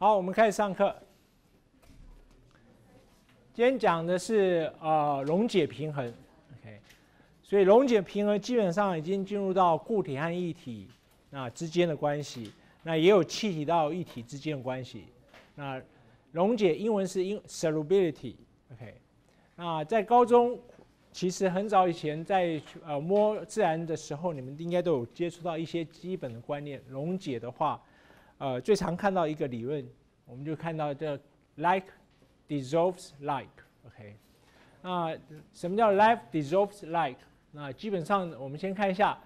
好，我们开始上课。今天讲的是呃溶解平衡，OK，所以溶解平衡基本上已经进入到固体和液体那之间的关系，那也有气体到液体之间的关系。那溶解英文是英 solubility，OK，那在高中其实很早以前在呃摸自然的时候，你们应该都有接触到一些基本的观念。溶解的话，呃，最常看到一个理论，我们就看到这 like dissolves like，OK。那什么叫 life dissolves like？那基本上我们先看一下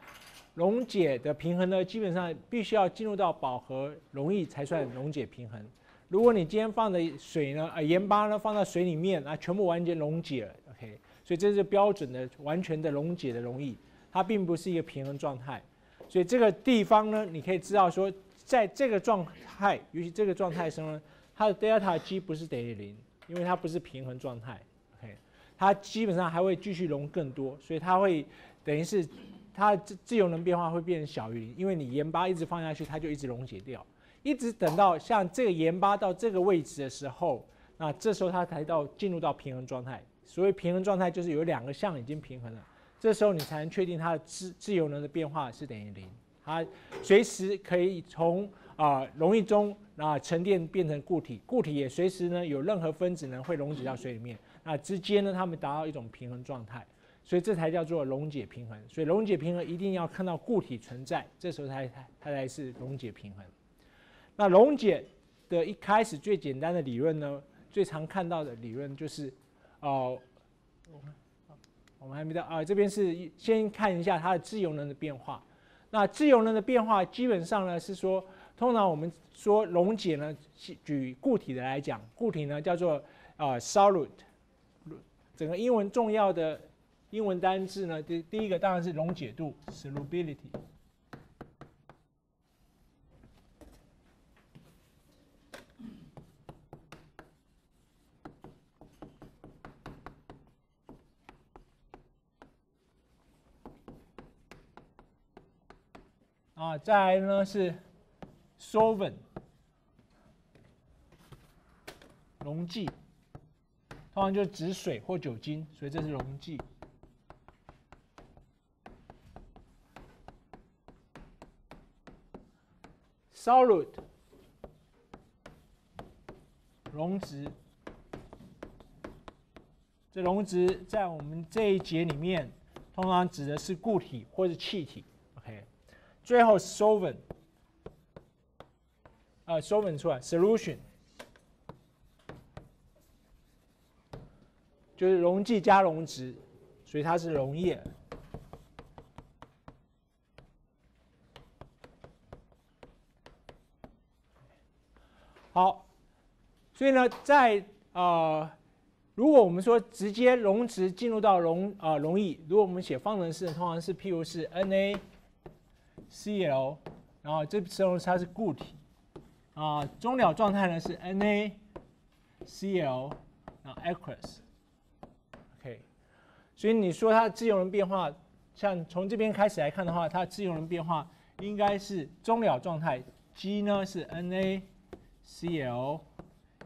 溶解的平衡呢，基本上必须要进入到饱和溶液才算溶解平衡。如果你今天放的水呢，呃，盐巴呢放到水里面，啊，全部完全溶解了，OK。所以这是标准的完全的溶解的溶液，它并不是一个平衡状态。所以这个地方呢，你可以知道说。在这个状态，尤其这个状态中呢，它的 delta G 不是等于零，因为它不是平衡状态。OK，它基本上还会继续溶更多，所以它会等于是它自自由能变化会变小于零，因为你盐巴一直放下去，它就一直溶解掉，一直等到像这个盐巴到这个位置的时候，那这时候它才到进入到平衡状态。所谓平衡状态，就是有两个项已经平衡了，这时候你才能确定它的自自由能的变化是等于零。它随时可以从啊溶液中啊沉淀变成固体，固体也随时呢有任何分子呢会溶解到水里面，那之间呢它们达到一种平衡状态，所以这才叫做溶解平衡。所以溶解平衡一定要看到固体存在，这时候才它才是溶解平衡。那溶解的一开始最简单的理论呢，最常看到的理论就是哦，我们还没到啊，这边是先看一下它的自由能的变化。那自由能的变化基本上呢是说，通常我们说溶解呢，举固体的来讲，固体呢叫做啊 solute，整个英文重要的英文单字呢，第第一个当然是溶解度 solubility。啊，再来呢是 solvent 溶剂，通常就指水或酒精，所以这是溶剂。solute 溶质，这溶质在我们这一节里面，通常指的是固体或者气体。最后，solvent，啊，solvent 出来，solution，就是溶剂加溶质，所以它是溶液。好，所以呢，在啊，如果我们说直接溶质进入到溶啊溶液，如果我们写方程式，通常是譬如是 Na。Cl，然后这时候它是固体，啊，中了状态呢是 NaCl，然后 aqueous，OK，所以你说它的自由能变化，像从这边开始来看的话，它的自由能变化应该是中了状态，G 呢是 NaCl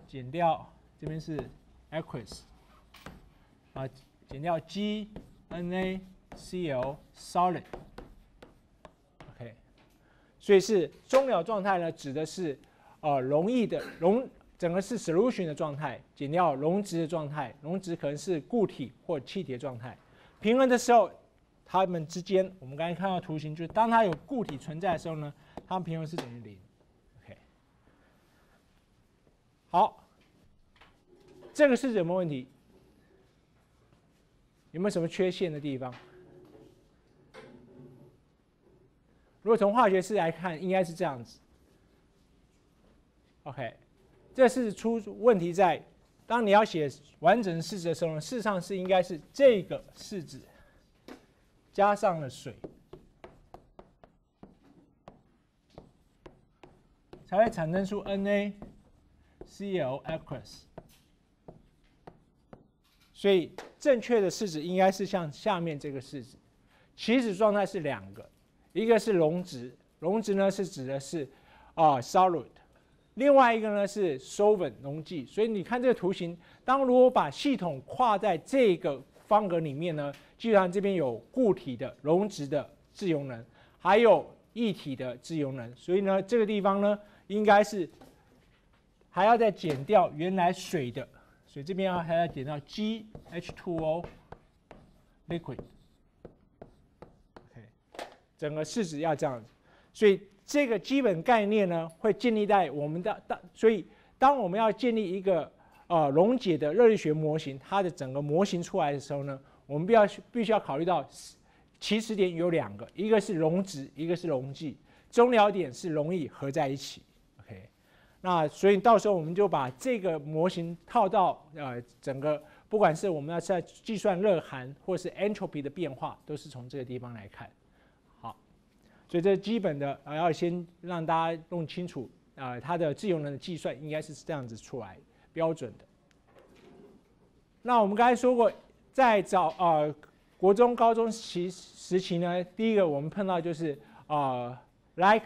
减掉这边是 aqueous，啊，减掉 GNaCl solid。所以是中了状态呢，指的是呃溶液的溶，整个是 solution 的状态，减掉溶质的状态，溶质可能是固体或气体的状态。平衡的时候，它们之间，我们刚才看到图形，就是当它有固体存在的时候呢，它们平衡是等于零。OK，好，这个式子有没有问题？有没有什么缺陷的地方？如果从化学式来看，应该是这样子。OK，这是出问题在，当你要写完整式子的时候，事实上是应该是这个式子加上了水，才会产生出 NaCl aqueous。所以正确的式子应该是像下面这个式子，起始状态是两个。一个是溶质，溶质呢是指的是啊 solute，另外一个呢是 solvent 溶剂。所以你看这个图形，当如果把系统跨在这个方格里面呢，既然这边有固体的溶质的自由能，还有液体的自由能。所以呢，这个地方呢，应该是还要再减掉原来水的，所以这边要还要减掉 GH2O liquid。整个式子要这样子，所以这个基本概念呢，会建立在我们的当，所以当我们要建立一个呃溶解的热力学模型，它的整个模型出来的时候呢，我们必要必须要考虑到起始点有两个，一个是溶质，一个是溶剂，终了点是容易合在一起。OK，那所以到时候我们就把这个模型套到呃整个，不管是我们要在计算热含或是 entropy 的变化，都是从这个地方来看。所以这基本的啊，要先让大家弄清楚啊，它的自由能的计算应该是这样子出来标准的。那我们刚才说过，在早啊国中、高中期时期呢，第一个我们碰到就是啊，like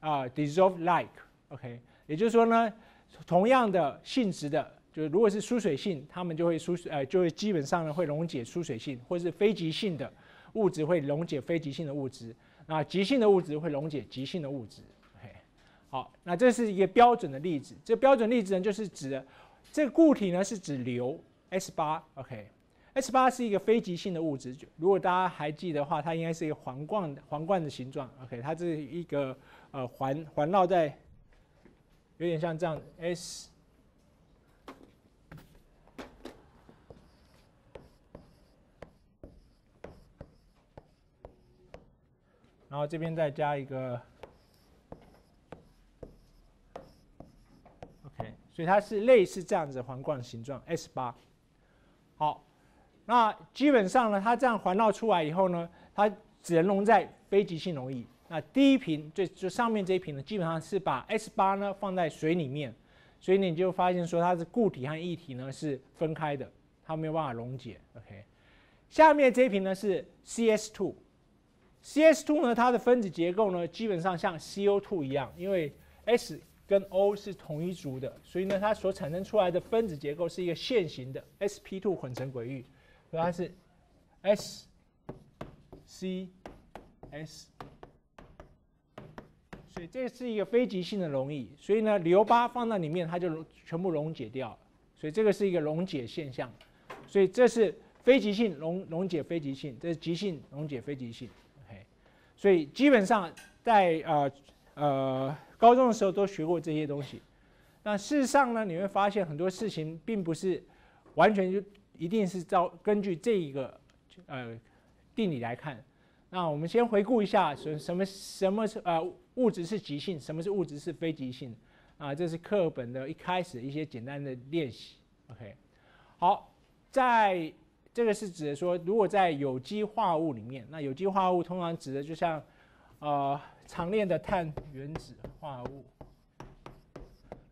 啊，dissolve like，OK，也就是说呢，同样的性质的，就是如果是疏水性，它们就会疏呃，就会基本上呢会溶解疏水性，或是非极性的物质会溶解非极性的物质。那极性的物质会溶解极性的物质，OK，好，那这是一个标准的例子。这标准例子呢，就是指这个固体呢是指硫 S 八，OK，S 八是一个非极性的物质。如果大家还记得的话，它应该是一个环冠环冠的形状，OK，它是一个呃环环绕在，有点像这样 S。然后这边再加一个，OK，所以它是类似这样子环冠形状 S 八。好，那基本上呢，它这样环绕出来以后呢，它只能溶在非极性溶液。那第一瓶就就上面这一瓶呢，基本上是把 S 八呢放在水里面，所以你就发现说它是固体和液体呢是分开的，它没有办法溶解。OK，下面这一瓶呢是 CS two。CS2 呢，它的分子结构呢，基本上像 CO2 一样，因为 S 跟 O 是同一组的，所以呢，它所产生出来的分子结构是一个线形的 sp2 混成轨域，所以它是 S C S，所以这是一个非极性的溶液，所以呢，硫八放在里面，它就全部溶解掉了，所以这个是一个溶解现象，所以这是非极性溶溶解非极性，这是极性溶解非极性。所以基本上在呃呃高中的时候都学过这些东西。那事实上呢，你会发现很多事情并不是完全就一定是照根据这一个呃定理来看。那我们先回顾一下，什什么什么是呃物质是极性，什么是物质是非极性啊？这是课本的一开始一些简单的练习。OK，好，在。这个是指的说，如果在有机化合物里面，那有机化合物通常指的就像，呃，常见的碳原子化合物。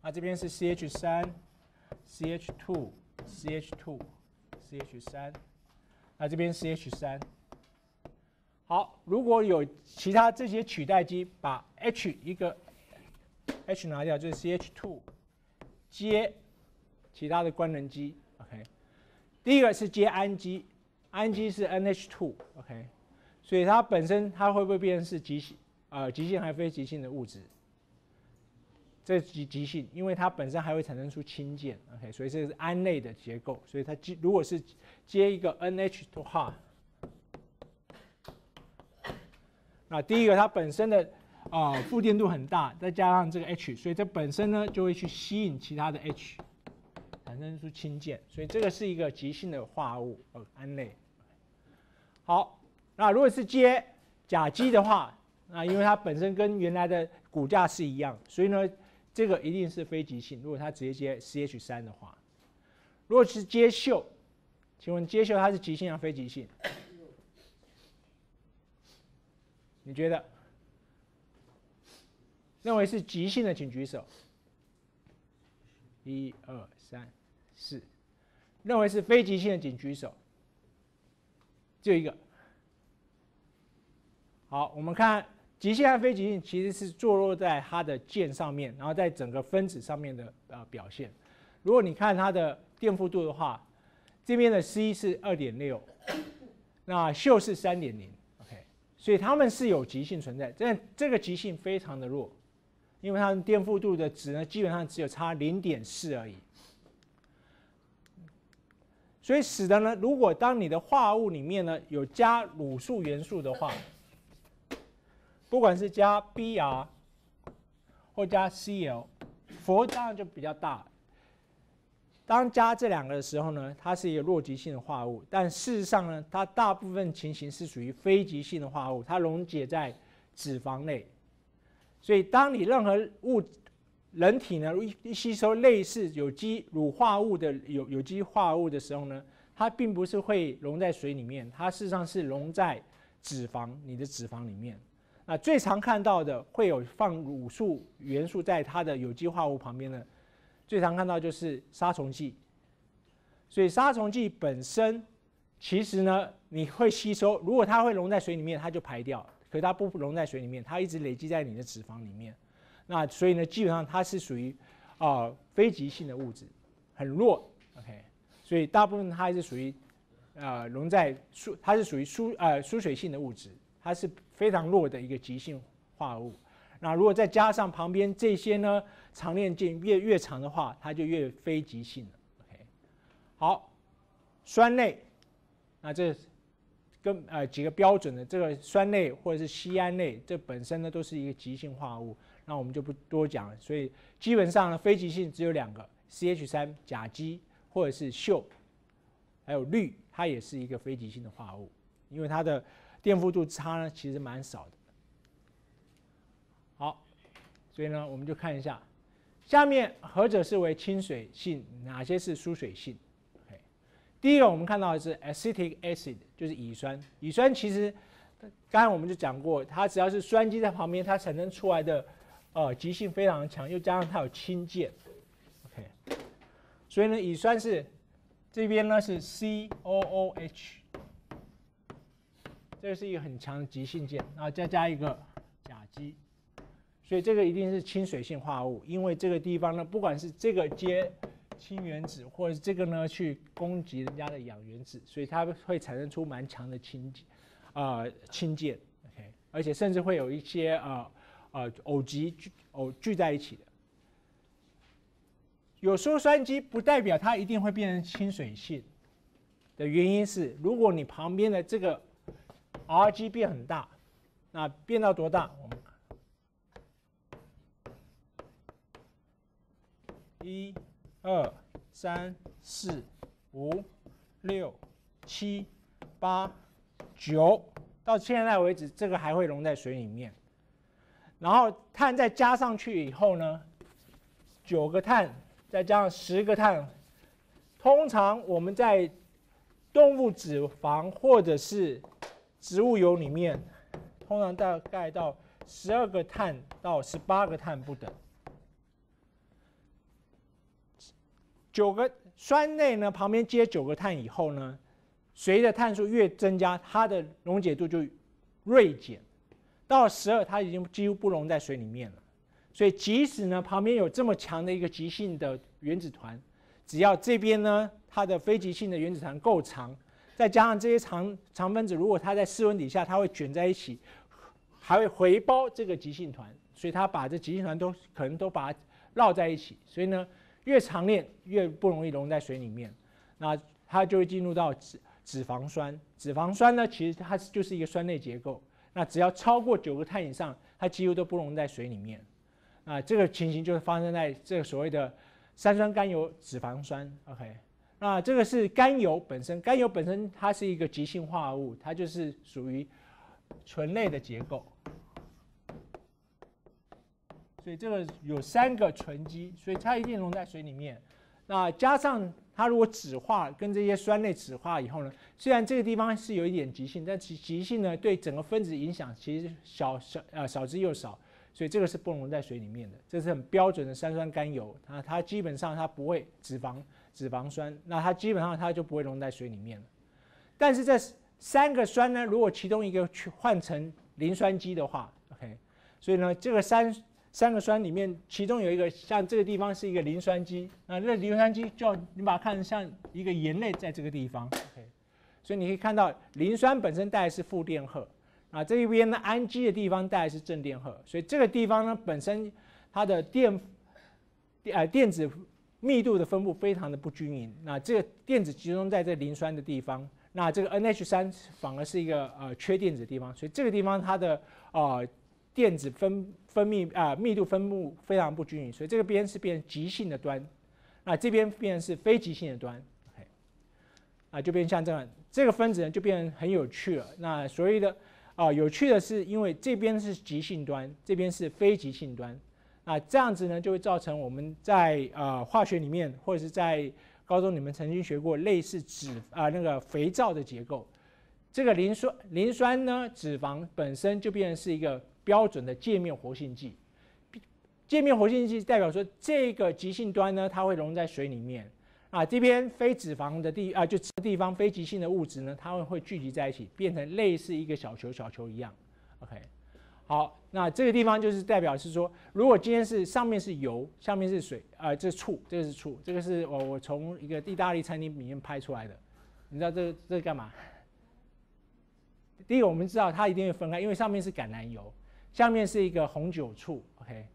啊，这边是 CH 三，CH2，CH2，CH 三，那这边 CH 三。好，如果有其他这些取代基，把 H 一个 H 拿掉，就是 CH2，接其他的官能基，OK。第一个是接氨基，氨基是 NH2，OK，所以它本身它会不会变成是极性呃极性还非极性的物质？这极极性，因为它本身还会产生出氢键，OK，所以这是胺类的结构，所以它接如果是接一个 NH 的话，那第一个它本身的啊负电度很大，再加上这个 H，所以这本身呢就会去吸引其他的 H。产生出氢键，所以这个是一个极性的化合物，呃，胺类。好，那如果是接甲基的话，那因为它本身跟原来的骨架是一样，所以呢，这个一定是非极性。如果它直接接 CH 三的话，如果是接溴，请问接溴它是极性还是非极性？你觉得？认为是极性的，请举手。一二三。是，认为是非极性的，请举手。就一个。好，我们看极性和非极性其实是坐落在它的键上面，然后在整个分子上面的呃表现。如果你看它的电负度的话，这边的 C 是二点六，那溴是三点零，OK，所以它们是有极性存在，但这个极性非常的弱，因为它们电负度的值呢，基本上只有差零点四而已。所以使得呢，如果当你的化物里面呢有加卤素元素的话，不管是加 Br 或加 Cl，氟当然就比较大。当加这两个的时候呢，它是一个弱极性的化物，但事实上呢，它大部分情形是属于非极性的化物，它溶解在脂肪内。所以，当你任何物人体呢，一吸收类似有机乳化物的有有机化物的时候呢，它并不是会溶在水里面，它事实上是溶在脂肪你的脂肪里面。那最常看到的会有放乳素元素在它的有机化物旁边的，最常看到就是杀虫剂。所以杀虫剂本身其实呢，你会吸收，如果它会溶在水里面，它就排掉；可它不溶在水里面，它一直累积在你的脂肪里面。那所以呢，基本上它是属于啊非极性的物质，很弱，OK。所以大部分它还是属于呃溶在疏，它是属于疏呃疏水性的物质，它是非常弱的一个极性化合物。那如果再加上旁边这些呢，长链键越越长的话，它就越非极性了，OK。好，酸类，那这跟呃几个标准的这个酸类或者是酰胺类，这本身呢都是一个极性化合物。那我们就不多讲了，所以基本上呢，非极性只有两个，CH 三甲基或者是溴，还有氯，它也是一个非极性的化合物，因为它的电负度差呢其实蛮少的。好，所以呢我们就看一下，下面何者是为亲水性，哪些是疏水性？OK，第一个我们看到的是 acetic acid，就是乙酸，乙酸其实刚才我们就讲过，它只要是酸基在旁边，它产生出来的。呃，极性非常强，又加上它有氢键，OK，所以呢，乙酸是这边呢是 COOH，这个是一个很强的极性键，然后再加一个甲基，所以这个一定是亲水性化合物，因为这个地方呢，不管是这个接氢原子，或者是这个呢去攻击人家的氧原子，所以它会产生出蛮强的氢啊氢键，OK，而且甚至会有一些呃。呃，偶极聚偶聚在一起的，有时候酸基不代表它一定会变成亲水性的原因是，如果你旁边的这个 Rg 变很大，那变到多大？我们一、二、三、四、五、六、七、八、九，到现在为止，这个还会溶在水里面。然后碳再加上去以后呢，九个碳再加上十个碳，通常我们在动物脂肪或者是植物油里面，通常大概到十二个碳到十八个碳不等。九个酸类呢旁边接九个碳以后呢，随着碳数越增加，它的溶解度就锐减。到十二，它已经几乎不溶在水里面了。所以，即使呢旁边有这么强的一个极性的原子团，只要这边呢它的非极性的原子团够长，再加上这些长长分子，如果它在室温底下，它会卷在一起，还会回包这个极性团，所以它把这极性团都可能都把它绕在一起。所以呢，越长链越不容易溶在水里面，那它就会进入到脂脂肪酸。脂肪酸呢，其实它就是一个酸类结构。那只要超过九个碳以上，它几乎都不溶在水里面。啊，这个情形就是发生在这个所谓的三酸甘油脂肪酸。OK，那这个是甘油本身，甘油本身它是一个极性化合物，它就是属于醇类的结构。所以这个有三个醇基，所以它一定溶在水里面。那加上。它如果酯化跟这些酸类酯化以后呢，虽然这个地方是有一点极性，但其极性呢对整个分子影响其实小小呃少之又少，所以这个是不溶在水里面的，这是很标准的三酸甘油，它它基本上它不会脂肪脂肪酸，那它基本上它就不会溶在水里面了。但是这三个酸呢，如果其中一个去换成磷酸基的话，OK，所以呢，这个三三个酸里面，其中有一个像这个地方是一个磷酸基，那这磷酸基就你把它看成像一个盐类在这个地方。OK，所以你可以看到磷酸本身带的是负电荷，啊，这一边呢氨基的地方带的是正电荷，所以这个地方呢本身它的电呃电子密度的分布非常的不均匀，那这个电子集中在这磷酸的地方。那这个 NH 三反而是一个呃缺电子的地方，所以这个地方它的呃电子分分泌啊密度分布非常不均匀，所以这个边是变极性的端，那这边变成是非极性的端，OK，啊就变像这样，这个分子呢就变很有趣了。那所谓的啊有趣的是，因为这边是极性端，这边是非极性端，那这样子呢就会造成我们在呃化学里面或者是在高中你们曾经学过类似脂啊那个肥皂的结构，这个磷酸磷酸呢脂肪本身就变成是一个标准的界面活性剂，界面活性剂代表说这个极性端呢它会溶在水里面啊这边非脂肪的地啊就地方非极性的物质呢它会会聚集在一起变成类似一个小球小球一样，OK。好，那这个地方就是代表是说，如果今天是上面是油，下面是水，啊，这是醋，这个是醋，这个是我我从一个意大利餐厅里面拍出来的。你知道这这是干嘛？第一个我们知道它一定会分开，因为上面是橄榄油，下面是一个红酒醋，OK。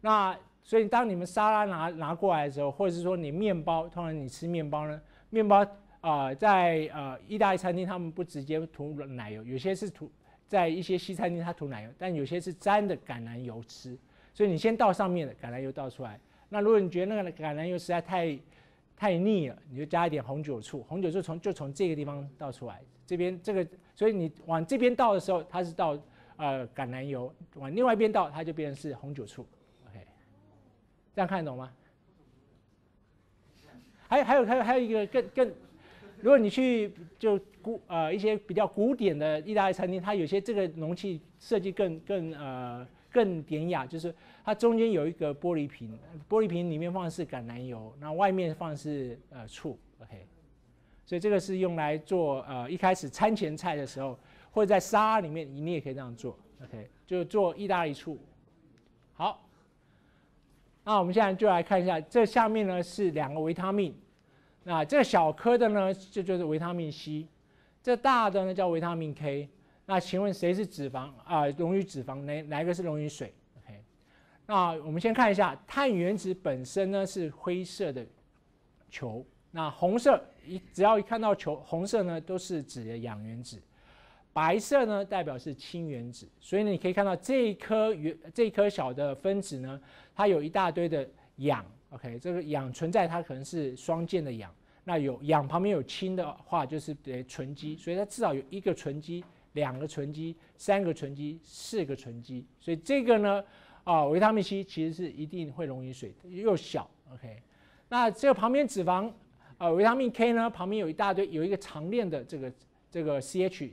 那所以当你们沙拉拿拿过来的时候，或者是说你面包，通常你吃面包呢，面包啊，在呃意大利餐厅他们不直接涂奶油，有些是涂。在一些西餐厅，它涂奶油，但有些是沾的橄榄油吃，所以你先倒上面的橄榄油倒出来。那如果你觉得那个橄榄油实在太太腻了，你就加一点红酒醋，红酒醋从就从这个地方倒出来。这边这个，所以你往这边倒的时候，它是倒呃橄榄油；往另外一边倒，它就变成是红酒醋。OK，这样看得懂吗？还还有还有还有一个更更。如果你去就古呃一些比较古典的意大利餐厅，它有些这个容器设计更更呃更典雅，就是它中间有一个玻璃瓶，玻璃瓶里面放的是橄榄油，那外面放的是呃醋，OK，所以这个是用来做呃一开始餐前菜的时候，或者在沙拉里面你也可以这样做，OK，就做意大利醋。好，那我们现在就来看一下，这下面呢是两个维他命。那这个小颗的呢，就就是维他命 C，这大的呢叫维他命 K。那请问谁是脂肪啊？溶于脂肪哪哪一个是溶于水？OK。那我们先看一下，碳原子本身呢是灰色的球，那红色一只要一看到球红色呢都是指的氧原子，白色呢代表是氢原子。所以呢你可以看到这一颗原这一颗小的分子呢，它有一大堆的氧。OK，这个氧存在，它可能是双键的氧。那有氧旁边有氢的话，就是得纯基，所以它至少有一个纯基、两个纯基、三个纯基、四个纯基。所以这个呢，啊，维他命 C 其实是一定会溶于水的，又小。OK，那这个旁边脂肪，呃，维他命 K 呢，旁边有一大堆，有一个长链的这个这个 CH。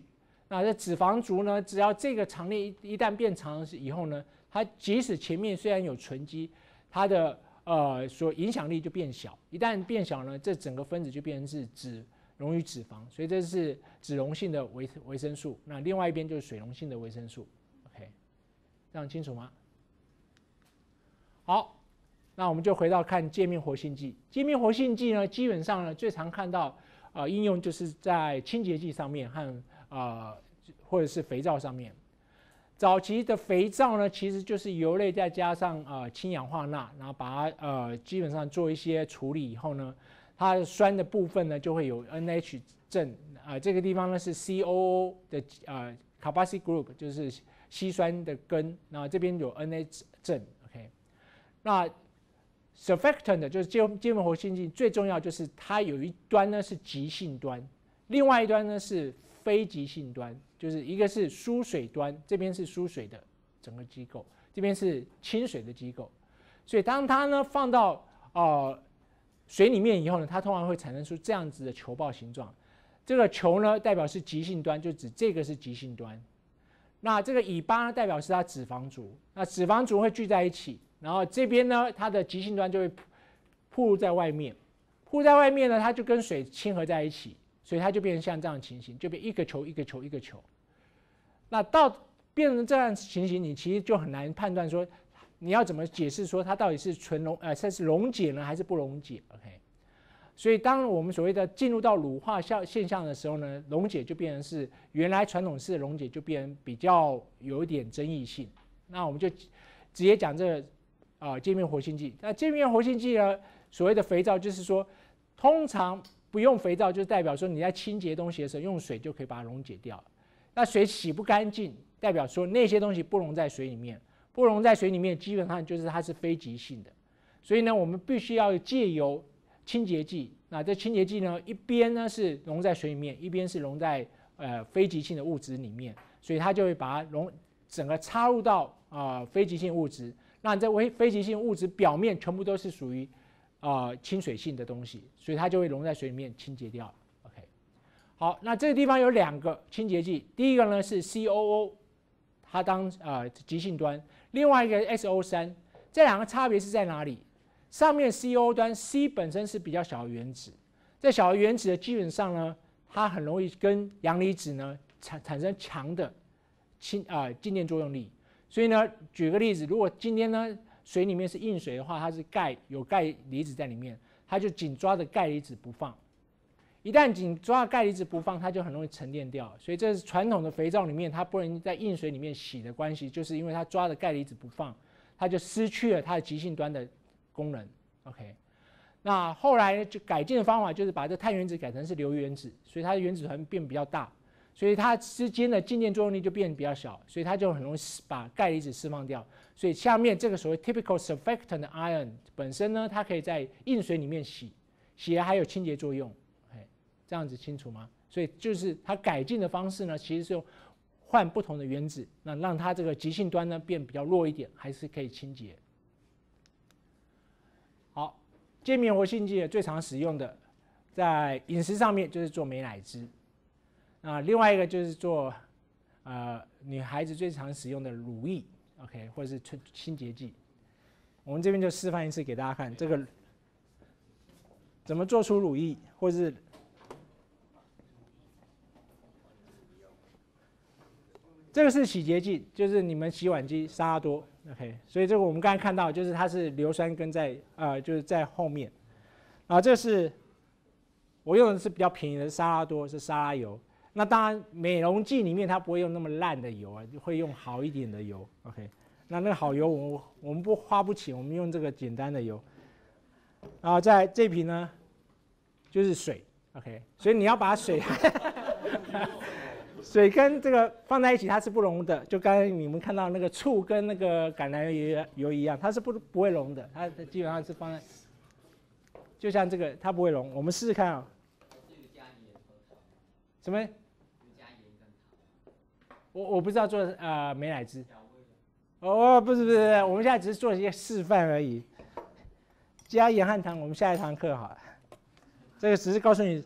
那这脂肪族呢，只要这个长链一一旦变长以后呢，它即使前面虽然有纯基，它的呃，所影响力就变小，一旦变小呢，这整个分子就变成是脂溶于脂肪，所以这是脂溶性的维维生素。那另外一边就是水溶性的维生素。OK，这样清楚吗？好，那我们就回到看界面活性剂。界面活性剂呢，基本上呢最常看到呃应用就是在清洁剂上面和呃或者是肥皂上面。早期的肥皂呢，其实就是油类再加上呃氢氧化钠，然后把它呃基本上做一些处理以后呢，它的酸的部分呢就会有 NH 正啊，这个地方呢是 COO 的呃 carboxy group，就是烯酸的根，那这边有 NH 正，OK。那 surfactant 就是介介面活性剂，最重要就是它有一端呢是极性端，另外一端呢是非极性端。就是一个是输水端，这边是输水的整个机构，这边是清水的机构，所以当它呢放到呃水里面以后呢，它通常会产生出这样子的球爆形状。这个球呢代表是极性端，就指这个是极性端。那这个尾巴呢代表是它脂肪族，那脂肪族会聚在一起，然后这边呢它的极性端就会铺露在外面，铺在外面呢它就跟水亲合在一起。所以它就变成像这样情形，就变一个球一个球一个球。那到变成这样情形，你其实就很难判断说你要怎么解释说它到底是纯溶呃它是溶解呢还是不溶解？OK。所以当我们所谓的进入到乳化效现象的时候呢，溶解就变成是原来传统式的溶解就变成比较有一点争议性。那我们就直接讲这个啊界面活性剂。那界面活性剂呢，所谓的肥皂就是说，通常不用肥皂就代表说你在清洁东西的时候用水就可以把它溶解掉。那水洗不干净，代表说那些东西不溶在水里面，不溶在水里面基本上就是它是非极性的。所以呢，我们必须要借由清洁剂，那这清洁剂呢，一边呢是溶在水里面，一边是溶在呃非极性的物质里面，所以它就会把它溶整个插入到啊非极性物质，那这微非极性物质表面全部都是属于啊清水性的东西，所以它就会溶在水里面清洁掉。OK，好，那这个地方有两个清洁剂，第一个呢是 COO，它当啊极性端，另外一个 SO 三，这两个差别是在哪里？上面 CO 端 C 本身是比较小的原子，在小的原子的基本上呢，它很容易跟阳离子呢产产生强的氢啊静电作用力。所以呢，举个例子，如果今天呢水里面是硬水的话，它是钙有钙离子在里面，它就紧抓着钙离子不放。一旦紧抓钙离子不放，它就很容易沉淀掉。所以这是传统的肥皂里面它不能在硬水里面洗的关系，就是因为它抓着钙离子不放，它就失去了它的极性端的。功能，OK，那后来就改进的方法就是把这碳原子改成是硫原子，所以它的原子团变比较大，所以它之间的静电作用力就变比较小，所以它就很容易把钙离子释放掉。所以下面这个所谓 typical surfactant ion 本身呢，它可以在硬水里面洗，洗了还有清洁作用，哎，这样子清楚吗？所以就是它改进的方式呢，其实是用换不同的原子，那让它这个极性端呢变比较弱一点，还是可以清洁。好界面活性剂最常使用的，在饮食上面就是做美乃滋，那，另外一个就是做，呃，女孩子最常使用的乳液，OK，或者是清清洁剂。我们这边就示范一次给大家看，这个怎么做出乳液，或者是这个是洗洁剂，就是你们洗碗机沙拉多。OK，所以这个我们刚才看到，就是它是硫酸根在呃，就是在后面。啊，这是我用的是比较便宜的沙拉多，是沙拉油。那当然，美容剂里面它不会用那么烂的油啊，会用好一点的油。OK，那那个好油我我们不花不起，我们用这个简单的油。然后在这瓶呢，就是水。OK，所以你要把水。水跟这个放在一起，它是不溶的。就刚才你们看到那个醋跟那个橄榄油油一样，它是不不会溶的。它基本上是放在，就像这个，它不会溶。我们试试看啊。什么？我我不知道做呃美乃滋。哦，不是不是，我们现在只是做一些示范而已。加盐和糖，我们下一堂课好了。这个只是告诉你，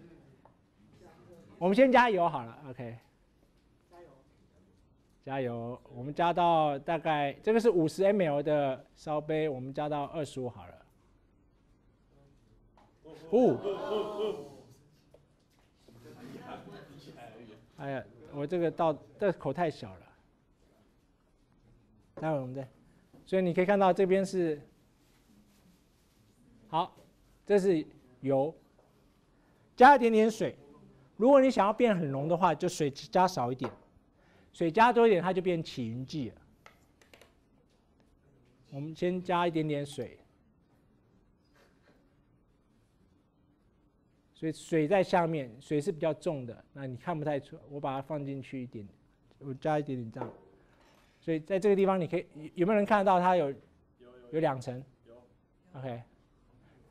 我们先加油好了，OK。加油！我们加到大概这个是五十 mL 的烧杯，我们加到二十五好了。五。哎呀，我这个倒这口太小了。待会我们再，所以你可以看到这边是，好，这是油，加一点点水。如果你想要变很浓的话，就水加少一点。水加多一点，它就变起云剂了。我们先加一点点水，所以水在下面，水是比较重的，那你看不太出。我把它放进去一点，我加一点点这样。所以在这个地方，你可以有没有人看得到它有有两层？有。OK，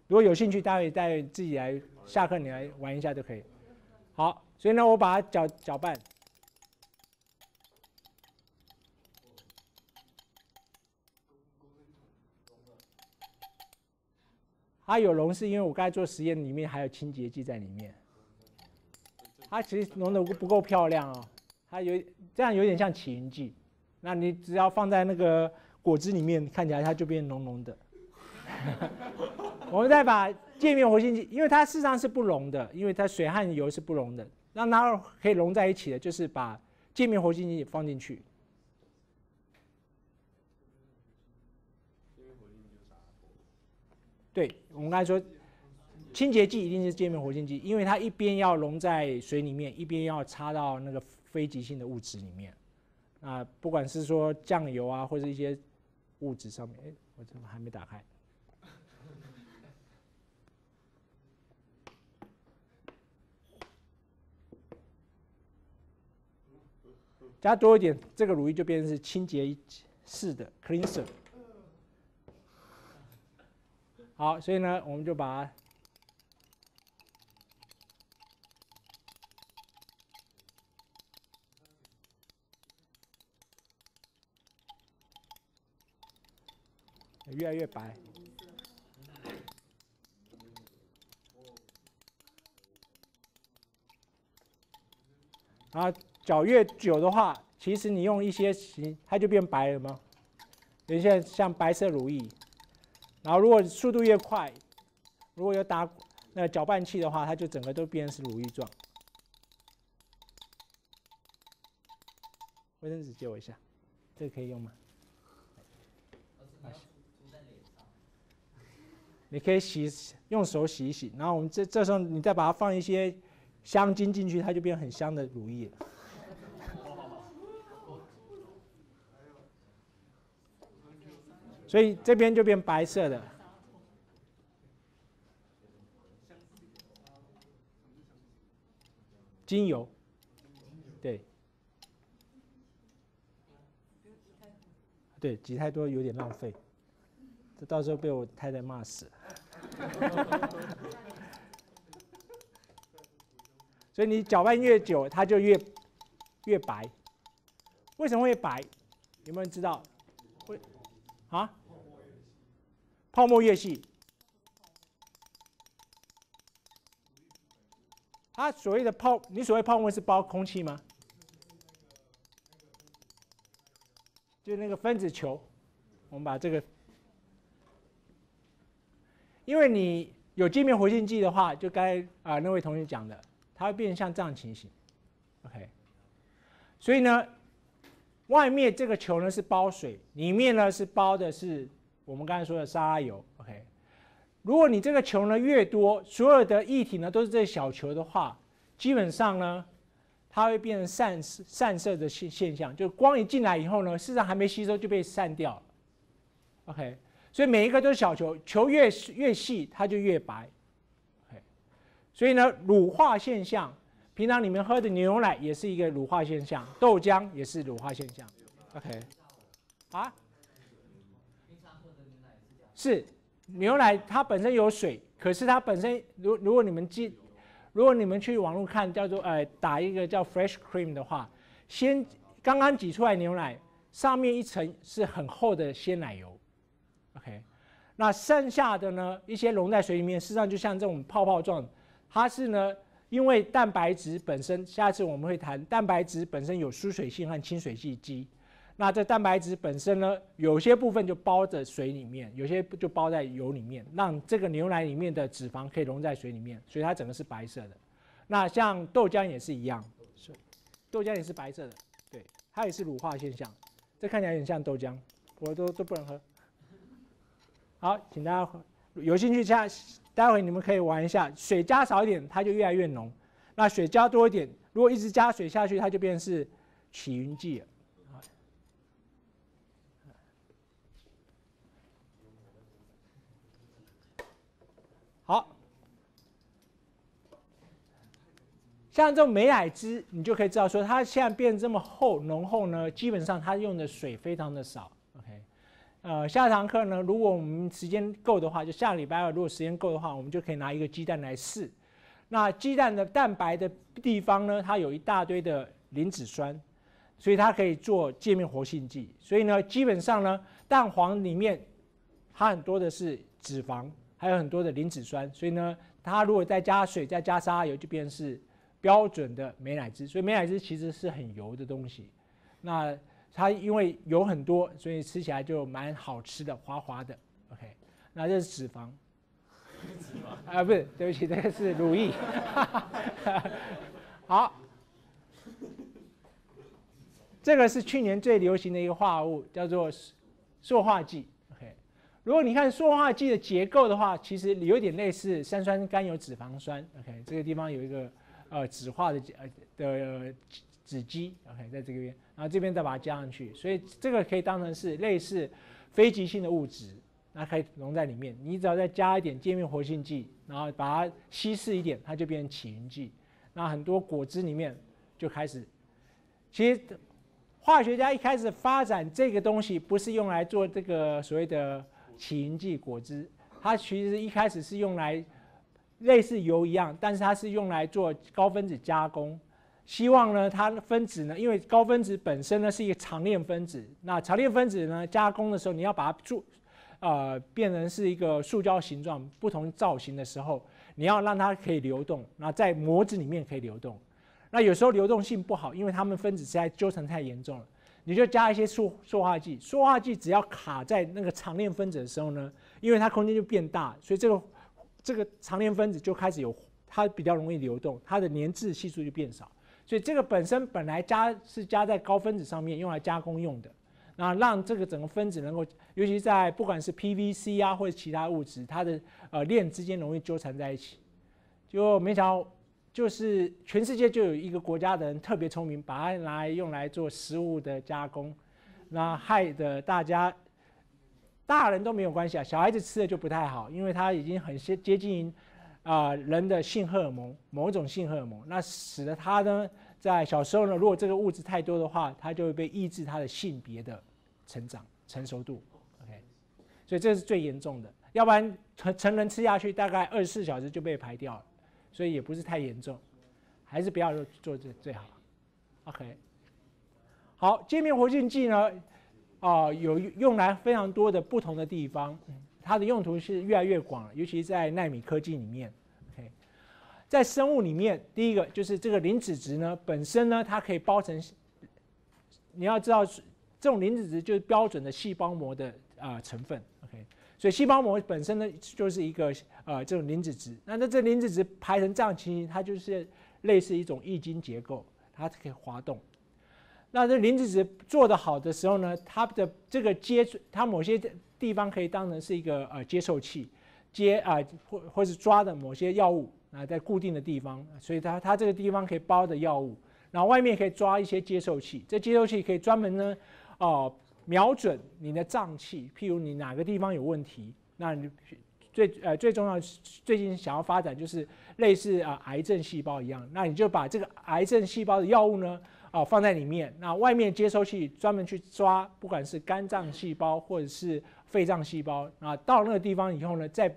如果有兴趣，待会待会自己来下课，你来玩一下就可以。好，所以呢，我把它搅搅拌。它有溶是因为我刚才做实验里面还有清洁剂在里面，它其实溶的不够漂亮哦，它有这样有点像起云剂，那你只要放在那个果汁里面，看起来它就变浓浓的。我们再把界面活性剂，因为它事实上是不溶的，因为它水和油是不溶的，让它可以溶在一起的，就是把界面活性剂放进去。对我们刚才说，清洁剂一定是界面活性剂，因为它一边要溶在水里面，一边要插到那个非极性的物质里面。啊，不管是说酱油啊，或者一些物质上面，哎，我怎么还没打开？加多一点，这个乳液就变成是清洁式的 cleanser。好，所以呢，我们就把越来越白。啊。搅越久的话，其实你用一些洗，它就变白了吗？有些像白色乳液，然后如果速度越快，如果有打那搅拌器的话，它就整个都变成是乳液状。卫生纸借我一下，这个可以用吗？你可以洗，用手洗一洗，然后我们这这时候你再把它放一些香精进去，它就变成很香的乳液了。所以这边就变白色的，精油，对，对，挤太多有点浪费，这到时候被我太太骂死。所以你搅拌越久，它就越越白。为什么会白？有没有人知道？会啊？泡沫越细，它所谓的泡，你所谓泡沫是包空气吗？就那个分子球，我们把这个，因为你有界面活性剂的话，就该啊那位同学讲的，它会变成像这样情形，OK。所以呢，外面这个球呢是包水，里面呢是包的是。我们刚才说的沙拉油，OK。如果你这个球呢越多，所有的液体呢都是这小球的话，基本上呢，它会变成散散射的现现象，就光一进来以后呢，事实上还没吸收就被散掉了，OK。所以每一个都是小球，球越越细它就越白，OK。所以呢，乳化现象，平常你们喝的牛奶也是一个乳化现象，豆浆也是乳化现象，OK。啊？是牛奶，它本身有水，可是它本身，如如果你们记，如果你们去网络看，叫做呃打一个叫 fresh cream 的话，先刚刚挤出来牛奶，上面一层是很厚的鲜奶油，OK，那剩下的呢一些溶在水里面，事实上就像这种泡泡状，它是呢因为蛋白质本身，下次我们会谈蛋白质本身有疏水性和亲水性基。那这蛋白质本身呢，有些部分就包在水里面，有些就包在油里面，让这个牛奶里面的脂肪可以溶在水里面，所以它整个是白色的。那像豆浆也是一样，是豆浆也是白色的，对，它也是乳化现象。这看起来很像豆浆，我都都不能喝。好，请大家有兴趣加，待会你们可以玩一下，水加少一点，它就越来越浓；那水加多一点，如果一直加水下去，它就变成是起云剂了。好，像这种美奶滋，你就可以知道说，它现在变这么厚浓厚呢，基本上它用的水非常的少。OK，呃，下堂课呢，如果我们时间够的话，就下礼拜二，如果时间够的话，我们就可以拿一个鸡蛋来试。那鸡蛋的蛋白的地方呢，它有一大堆的磷脂酸，所以它可以做界面活性剂。所以呢，基本上呢，蛋黄里面它很多的是脂肪。还有很多的磷脂酸，所以呢，它如果再加水、再加沙拉油，就变成是标准的美乃滋。所以美乃滋其实是很油的东西。那它因为油很多，所以吃起来就蛮好吃的，滑滑的。OK，那这是脂肪。啊，不是，对不起，这个是乳液。好，这个是去年最流行的一个化合物，叫做塑化剂。OK，如果你看塑化剂的结构的话，其实有点类似三酸甘油脂肪酸。OK，这个地方有一个呃酯化的呃的酯基。OK，在这个边，然后这边再把它加上去，所以这个可以当成是类似非极性的物质，那可以溶在里面。你只要再加一点界面活性剂，然后把它稀释一点，它就变成起云剂。那很多果汁里面就开始，其实化学家一开始发展这个东西，不是用来做这个所谓的。起云剂果汁，它其实一开始是用来类似油一样，但是它是用来做高分子加工。希望呢，它分子呢，因为高分子本身呢是一个长链分子，那长链分子呢加工的时候，你要把它做呃变成是一个塑胶形状、不同造型的时候，你要让它可以流动，那在模子里面可以流动。那有时候流动性不好，因为它们分子实在纠缠太严重了。你就加一些塑塑化剂，塑化剂只要卡在那个长链分子的时候呢，因为它空间就变大，所以这个这个长链分子就开始有它比较容易流动，它的粘滞系数就变少。所以这个本身本来加是加在高分子上面用来加工用的，那让这个整个分子能够，尤其在不管是 PVC 啊或者其他物质，它的呃链之间容易纠缠在一起，就没想到。就是全世界就有一个国家的人特别聪明，把它拿来用来做食物的加工，那害得大家大人都没有关系啊，小孩子吃的就不太好，因为它已经很接接近啊人的性荷尔蒙某种性荷尔蒙，那使得他呢在小时候呢，如果这个物质太多的话，它就会被抑制他的性别的成长成熟度。OK，所以这是最严重的，要不然成成人吃下去大概二十四小时就被排掉了。所以也不是太严重，还是不要做这最好。OK，好，界面活性剂呢，啊，有用来非常多的不同的地方，它的用途是越来越广，尤其在纳米科技里面。OK，在生物里面，第一个就是这个磷脂质呢，本身呢，它可以包成，你要知道，这种磷脂质就是标准的细胞膜的啊成分。OK。所以细胞膜本身呢，就是一个呃这种磷脂质。那那这磷脂质排成这样情形，它就是类似一种易经结构，它可以滑动。那这磷脂质做得好的时候呢，它的这个接它某些地方可以当成是一个呃接受器，接啊或或是抓的某些药物啊在固定的地方，所以它它这个地方可以包的药物，然后外面可以抓一些接受器，这接受器可以专门呢哦。瞄准你的脏器，譬如你哪个地方有问题，那你最呃最重要最近想要发展就是类似啊癌症细胞一样，那你就把这个癌症细胞的药物呢啊放在里面，那外面接收器专门去抓，不管是肝脏细胞或者是肺脏细胞啊，到那个地方以后呢，再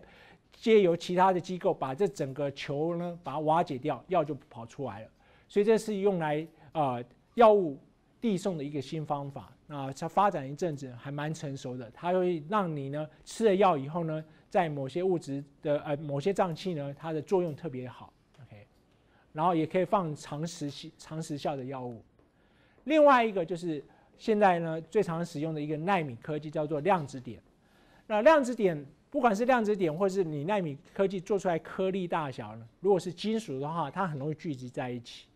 借由其他的机构把这整个球呢把它瓦解掉，药就跑出来了。所以这是用来啊药物递送的一个新方法。啊，它发展一阵子还蛮成熟的，它会让你呢吃了药以后呢，在某些物质的呃某些脏器呢，它的作用特别好，OK，然后也可以放长时期长时效的药物。另外一个就是现在呢最常使用的一个纳米科技叫做量子点。那量子点不管是量子点或是你纳米科技做出来颗粒大小呢，如果是金属的话，它很容易聚集在一起。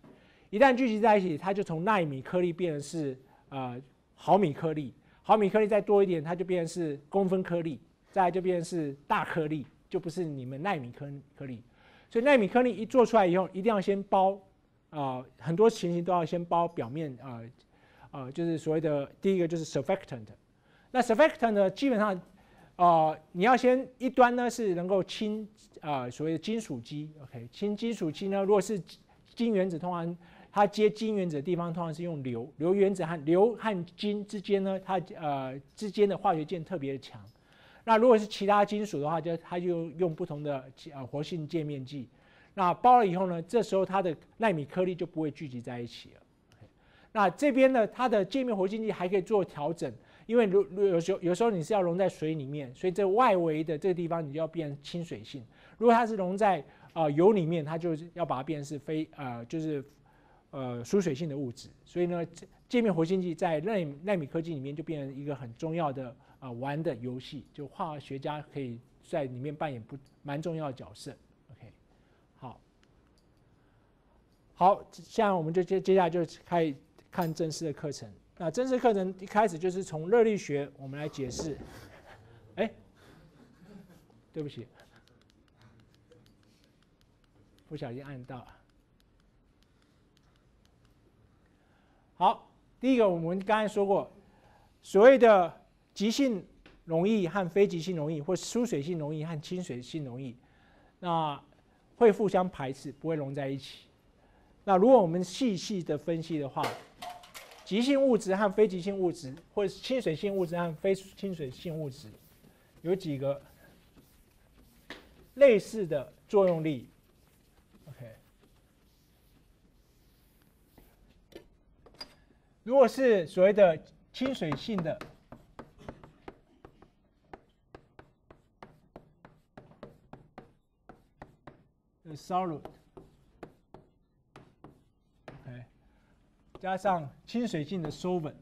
一旦聚集在一起，它就从纳米颗粒变成是呃。毫米颗粒，毫米颗粒再多一点，它就变成是公分颗粒，再就变成是大颗粒，就不是你们纳米颗颗粒。所以纳米颗粒一做出来以后，一定要先包啊，很多情形都要先包表面啊啊，就是所谓的第一个就是 surfactant。那 surfactant 呢，基本上啊，你要先一端呢是能够清啊，所谓的金属基，OK，清金属基呢，如果是金原子，通常它接金原子的地方通常是用硫，硫原子和硫和金之间呢，它呃之间的化学键特别的强。那如果是其他金属的话，就它就用不同的呃活性界面剂。那包了以后呢，这时候它的纳米颗粒就不会聚集在一起了。那这边呢，它的界面活性剂还可以做调整，因为如如有时候有时候你是要溶在水里面，所以这外围的这个地方你就要变亲水性。如果它是溶在啊油里面，它就是要把它变成是非呃就是。呃，疏水性的物质，所以呢，界面活性剂在纳纳米科技里面就变成一个很重要的啊玩的游戏，就化学家可以在里面扮演不蛮重要的角色。OK，好，好，现在我们就接接下来就开始看正式的课程。那正式课程一开始就是从热力学我们来解释。哎，对不起，不小心按到。好，第一个我们刚才说过，所谓的急性溶液和非急性溶液，或疏水性溶液和亲水性溶液，那会互相排斥，不会溶在一起。那如果我们细细的分析的话，急性物质和非急性物质，或者是亲水性物质和非亲水性物质，有几个类似的作用力。OK，如果是所谓的亲水性的，的 solute。加上亲水性的 solvent，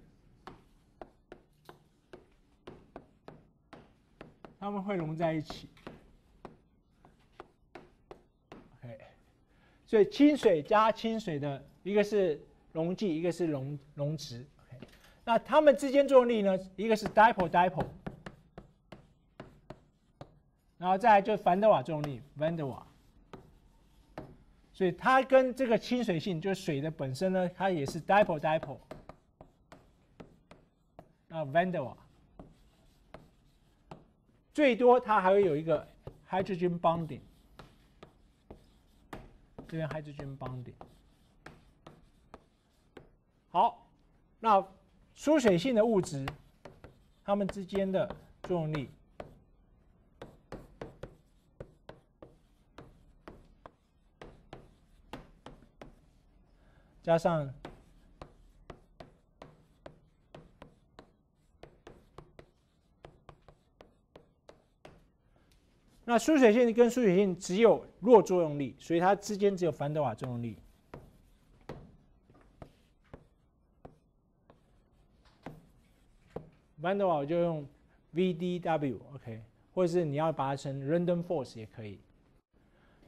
它们会融在一起。OK，所以清水加清水的一个是溶剂，一个是溶溶质。OK，那它们之间作用力呢？一个是 dipole dipole，然后再来就是凡德瓦作用力 van doua。所以它跟这个亲水性，就是水的本身呢，它也是 dipole dipole。那 van der Waal，最多它还会有一个 hydrogen bonding，这边 hydrogen bonding。好，那疏水性的物质，它们之间的作用力。加上那疏水性跟疏水性只有弱作用力，所以它之间只有凡德瓦作用力。凡德瓦我就用 VDW，OK，或者是你要把它成 random force 也可以。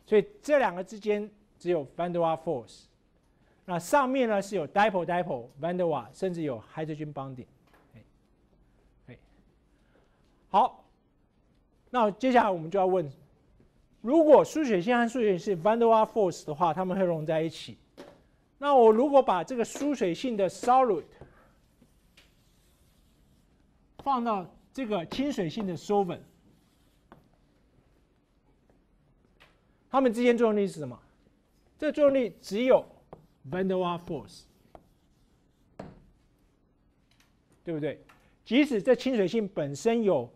所以这两个之间只有凡德瓦 force。那上面呢是有 dipole dipole van der Waal，甚至有 hydrogen bonding。哎，好，那接下来我们就要问：如果疏水性和疏水性是 van der Waal force 的话，它们会融在一起。那我如果把这个疏水性的 solute 放到这个亲水性的 solvent，它们之间作用力是什么？这作用力只有 van der Waal force，对不对？即使这亲水性本身有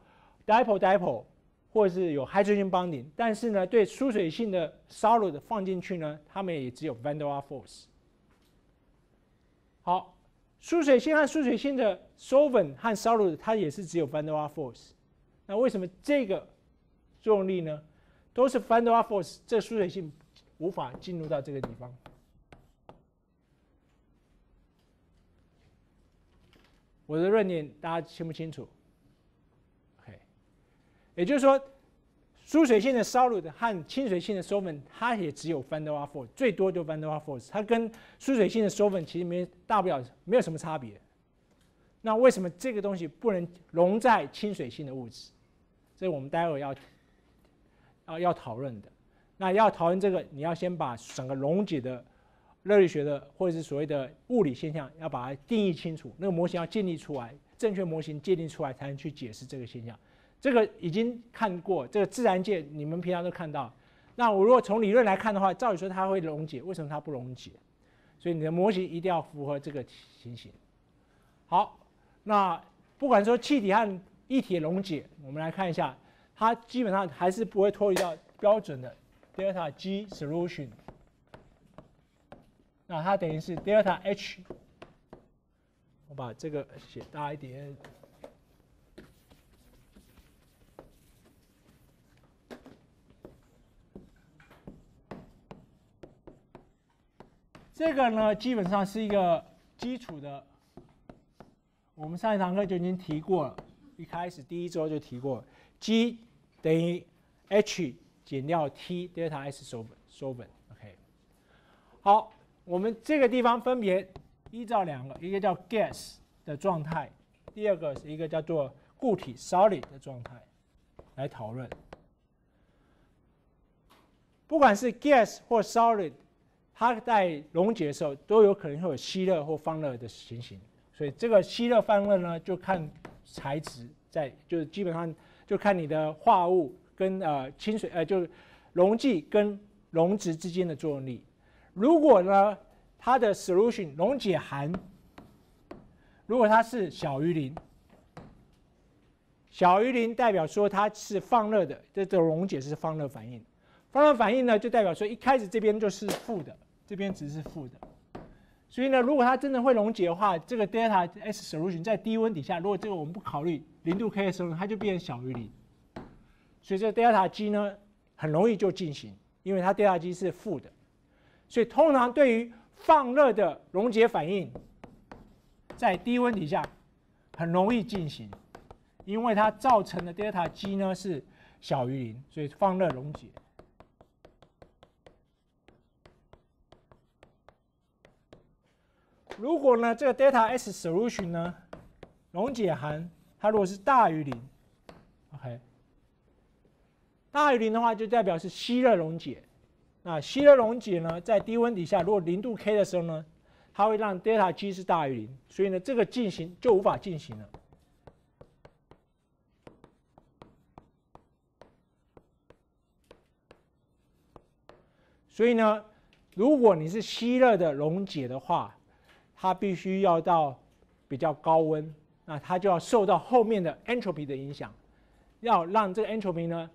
dipole dipole，或者是有 hydrogen bonding，但是呢，对疏水性的 solute 放进去呢，它们也只有 van der Waal force。好，疏水性和疏水性的 solvent 和 solute 它也是只有 van der Waal force。那为什么这个作用力呢？都是 van der Waal force，这疏水性无法进入到这个地方。我的论点大家清不清楚？OK，也就是说，疏水性的 solute 和亲水性的 solvent，它也只有 van der Waal force，最多就 van der Waal force，它跟疏水性的 solvent 其实没大不了，没有什么差别。那为什么这个东西不能溶在亲水性的物质？这是我们待会要要要讨论的。那要讨论这个，你要先把整个溶解的。热力学的或者是所谓的物理现象，要把它定义清楚，那个模型要建立出来，正确模型建立出来才能去解释这个现象。这个已经看过，这个自然界你们平常都看到。那我如果从理论来看的话，照理说它会溶解，为什么它不溶解？所以你的模型一定要符合这个情形。好，那不管说气体和液体溶解，我们来看一下，它基本上还是不会脱离到标准的 delta G solution。那它等于是 delta H，我把这个写大一点。这个呢，基本上是一个基础的，我们上一堂课就已经提过了，一开始第一周就提过，G 等于 H 减掉 T delta S solvent，OK，好。我们这个地方分别依照两个，一个叫 gas 的状态，第二个是一个叫做固体 solid 的状态来讨论。不管是 gas 或 solid，它在溶解的时候都有可能会有吸热或放热的情形。所以这个吸热放热呢，就看材质，在就是基本上就看你的化物跟呃清水呃就是溶剂跟溶质之间的作用力。如果呢它的 solution 溶解含，如果它是小于零，小于零代表说它是放热的，这个溶解是放热反应。放热反应呢，就代表说一开始这边就是负的，这边值是负的。所以呢，如果它真的会溶解的话，这个 delta S solution 在低温底下，如果这个我们不考虑零度 K 的时候，它就变小于零。所以这 delta G 呢，很容易就进行，因为它 delta G 是负的。所以通常对于放热的溶解反应，在低温底下很容易进行，因为它造成的 delta G 呢是小于零，所以放热溶解。如果呢，这个 delta S solution 呢，溶解含它如果是大于零，OK，大于零的话就代表是吸热溶解。那吸热溶解呢，在低温底下，如果零度 K 的时候呢，它会让 delta G 是大于零，所以呢，这个进行就无法进行了。所以呢，如果你是吸热的溶解的话，它必须要到比较高温，那它就要受到后面的 entropy 的影响，要让这个 entropy 呢，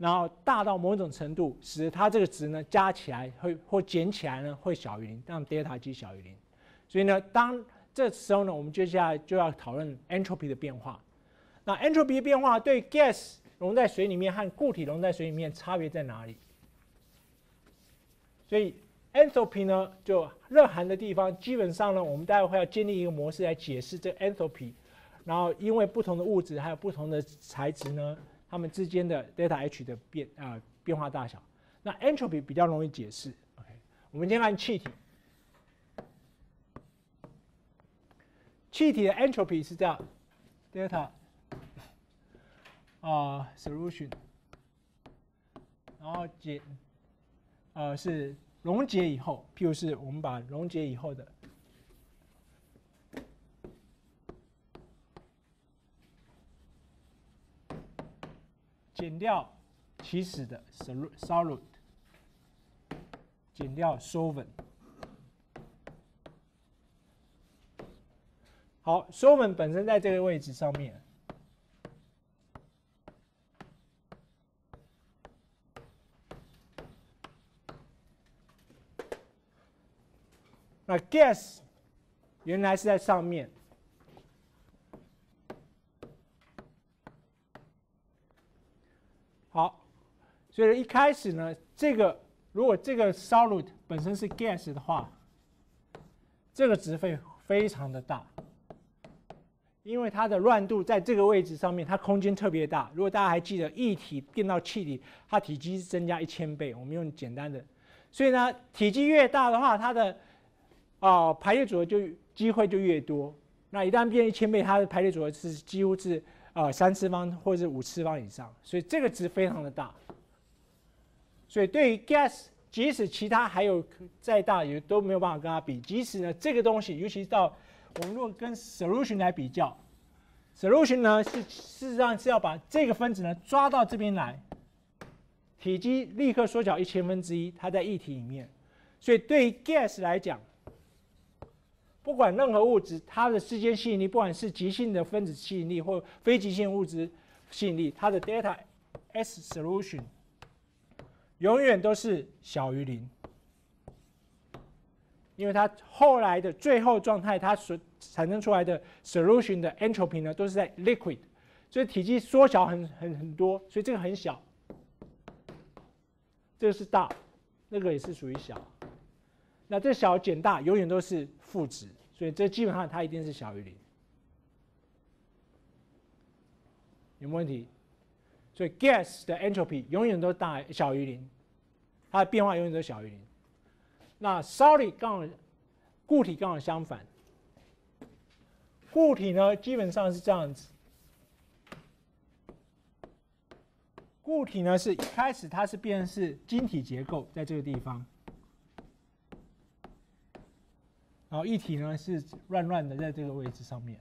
然后大到某种程度，使得它这个值呢加起来会或减起来呢会小于零，让 delta G 小于零。所以呢，当这时候呢，我们接下来就要讨论 entropy 的变化。那 entropy 的变化对 gas 溶在水里面和固体溶在水里面差别在哪里？所以。enthalpy 呢，就热含的地方，基本上呢，我们待会会要建立一个模式来解释这 enthalpy，然后因为不同的物质还有不同的材质呢，它们之间的 delta H 的变啊变化大小，那 entropy 比较容易解释。OK，我们先看气体，气体的 entropy 是这样，delta 啊 solution，然后解呃是。溶解以后，譬如是我们把溶解以后的减掉起始的 solute，减掉 sovin。好，sovin 本身在这个位置上面。那 gas 原来是在上面，好，所以一开始呢，这个如果这个 solute 本身是 gas 的话，这个值会非常的大，因为它的乱度在这个位置上面，它空间特别大。如果大家还记得液体变到气体，它体积增加一千倍。我们用简单的，所以呢，体积越大的话，它的啊，排列组合就机会就越多。那一旦变一千倍，它的排列组合是几乎是啊三次方或者是五次方以上，所以这个值非常的大。所以对于 gas，即使其他还有再大，也都没有办法跟它比。即使呢这个东西，尤其到我们如果跟 solution 来比较，solution 呢是事实上是要把这个分子呢抓到这边来，体积立刻缩小一千分之一，它在液体里面。所以对于 gas 来讲，不管任何物质，它的之间吸引力，不管是极性的分子吸引力或非极性物质吸引力，它的 delta S solution 永远都是小于零，因为它后来的最后状态，它所产生出来的 solution 的 entropy 呢，都是在 liquid，所以体积缩小很很很多，所以这个很小，这个是大，那个也是属于小。那这小减大永远都是负值，所以这基本上它一定是小于零，有没有问题？所以 gas 的 entropy 永远都大小于零，它的变化永远都小于零。那 solid 刚好固体刚好相反，固体呢基本上是这样子，固体呢是一开始它是变成是晶体结构，在这个地方，然后液体呢是乱乱的在这个位置上面。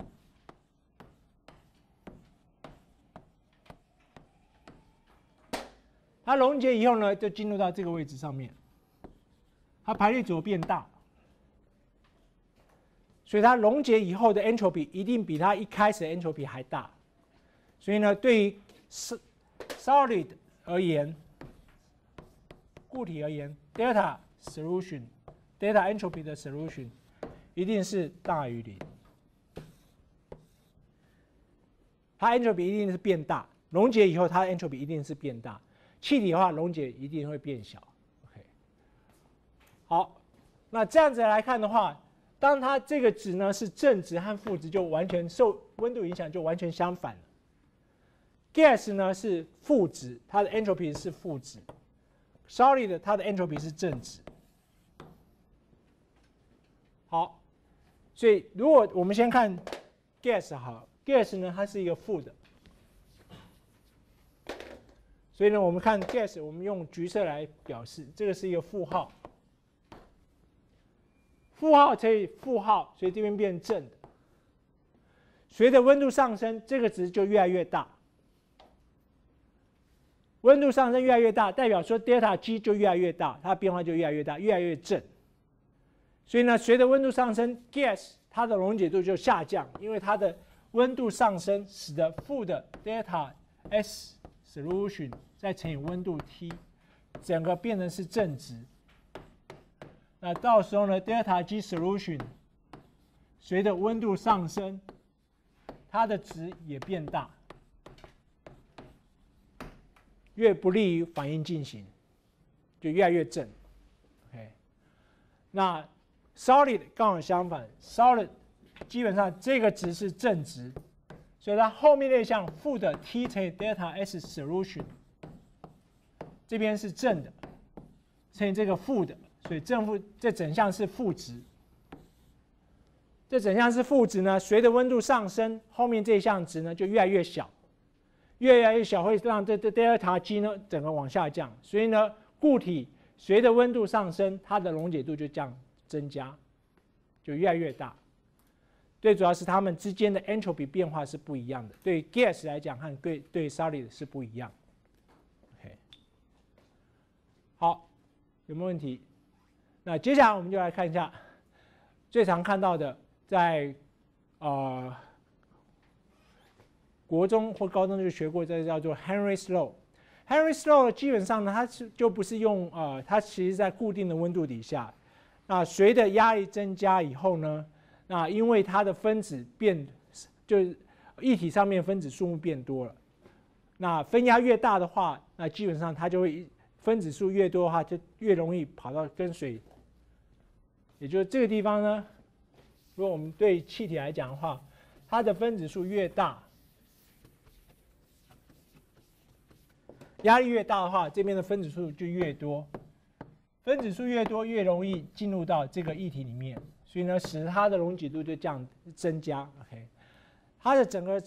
它溶解以后呢，就进入到这个位置上面，它排列组变大，所以它溶解以后的 entropy 一定比它一开始的 entropy 还大。所以呢，对于 solid 而言，固体而言，delta solution，delta entropy 的 solution 一定是大于零，它 entropy 一定是变大，溶解以后它 entropy 一定是变大。气体的话，溶解一定会变小。OK，好，那这样子来看的话，当它这个值呢是正值和负值，就完全受温度影响，就完全相反了。Gas 呢是负值，它的 entropy 是负值；solid 它的 entropy 是正值。好，所以如果我们先看 gas 好，gas 呢它是一个负的。所以呢，我们看 gas，我们用橘色来表示，这个是一个负号，负号乘以负号，所以这边变正的。随着温度上升，这个值就越来越大。温度上升越来越大，代表说 delta G 就越来越大，它变化就越来越大，越来越正。所以呢，随着温度上升，gas 它的溶解度就下降，因为它的温度上升使得负的 delta S solution。再乘以温度 T，整个变成是正值。那到时候呢，delta G solution 随着温度上升，它的值也变大，越不利于反应进行，就越来越正。OK，那 solid 刚好相反，solid 基本上这个值是正值，所以它后面那项负的 T 乘以 delta S solution。这边是正的，乘以这个负的，所以正负这整项是负值。这整项是负值呢，随着温度上升，后面这一项值呢就越来越小，越来越小会让这这 delta G 呢整个往下降。所以呢，固体随着温度上升，它的溶解度就降增加，就越来越大。最主要是它们之间的 entropy 变化是不一样的，对 gas 来讲和对对 solid 是不一样。OK，好，有没有问题？那接下来我们就来看一下最常看到的，在呃国中或高中就学过，这叫做 Henry's Law。Henry's Law 基本上呢，它是就不是用呃，它其实在固定的温度底下，那随着压力增加以后呢，那因为它的分子变，就是液体上面分子数目变多了，那分压越大的话，那基本上它就会。分子数越多的话，就越容易跑到跟水。也就是这个地方呢，如果我们对气体来讲的话，它的分子数越大，压力越大的话，这边的分子数就越多。分子数越多，越容易进入到这个液体里面，所以呢，使它的溶解度就降增加。OK，它的整个。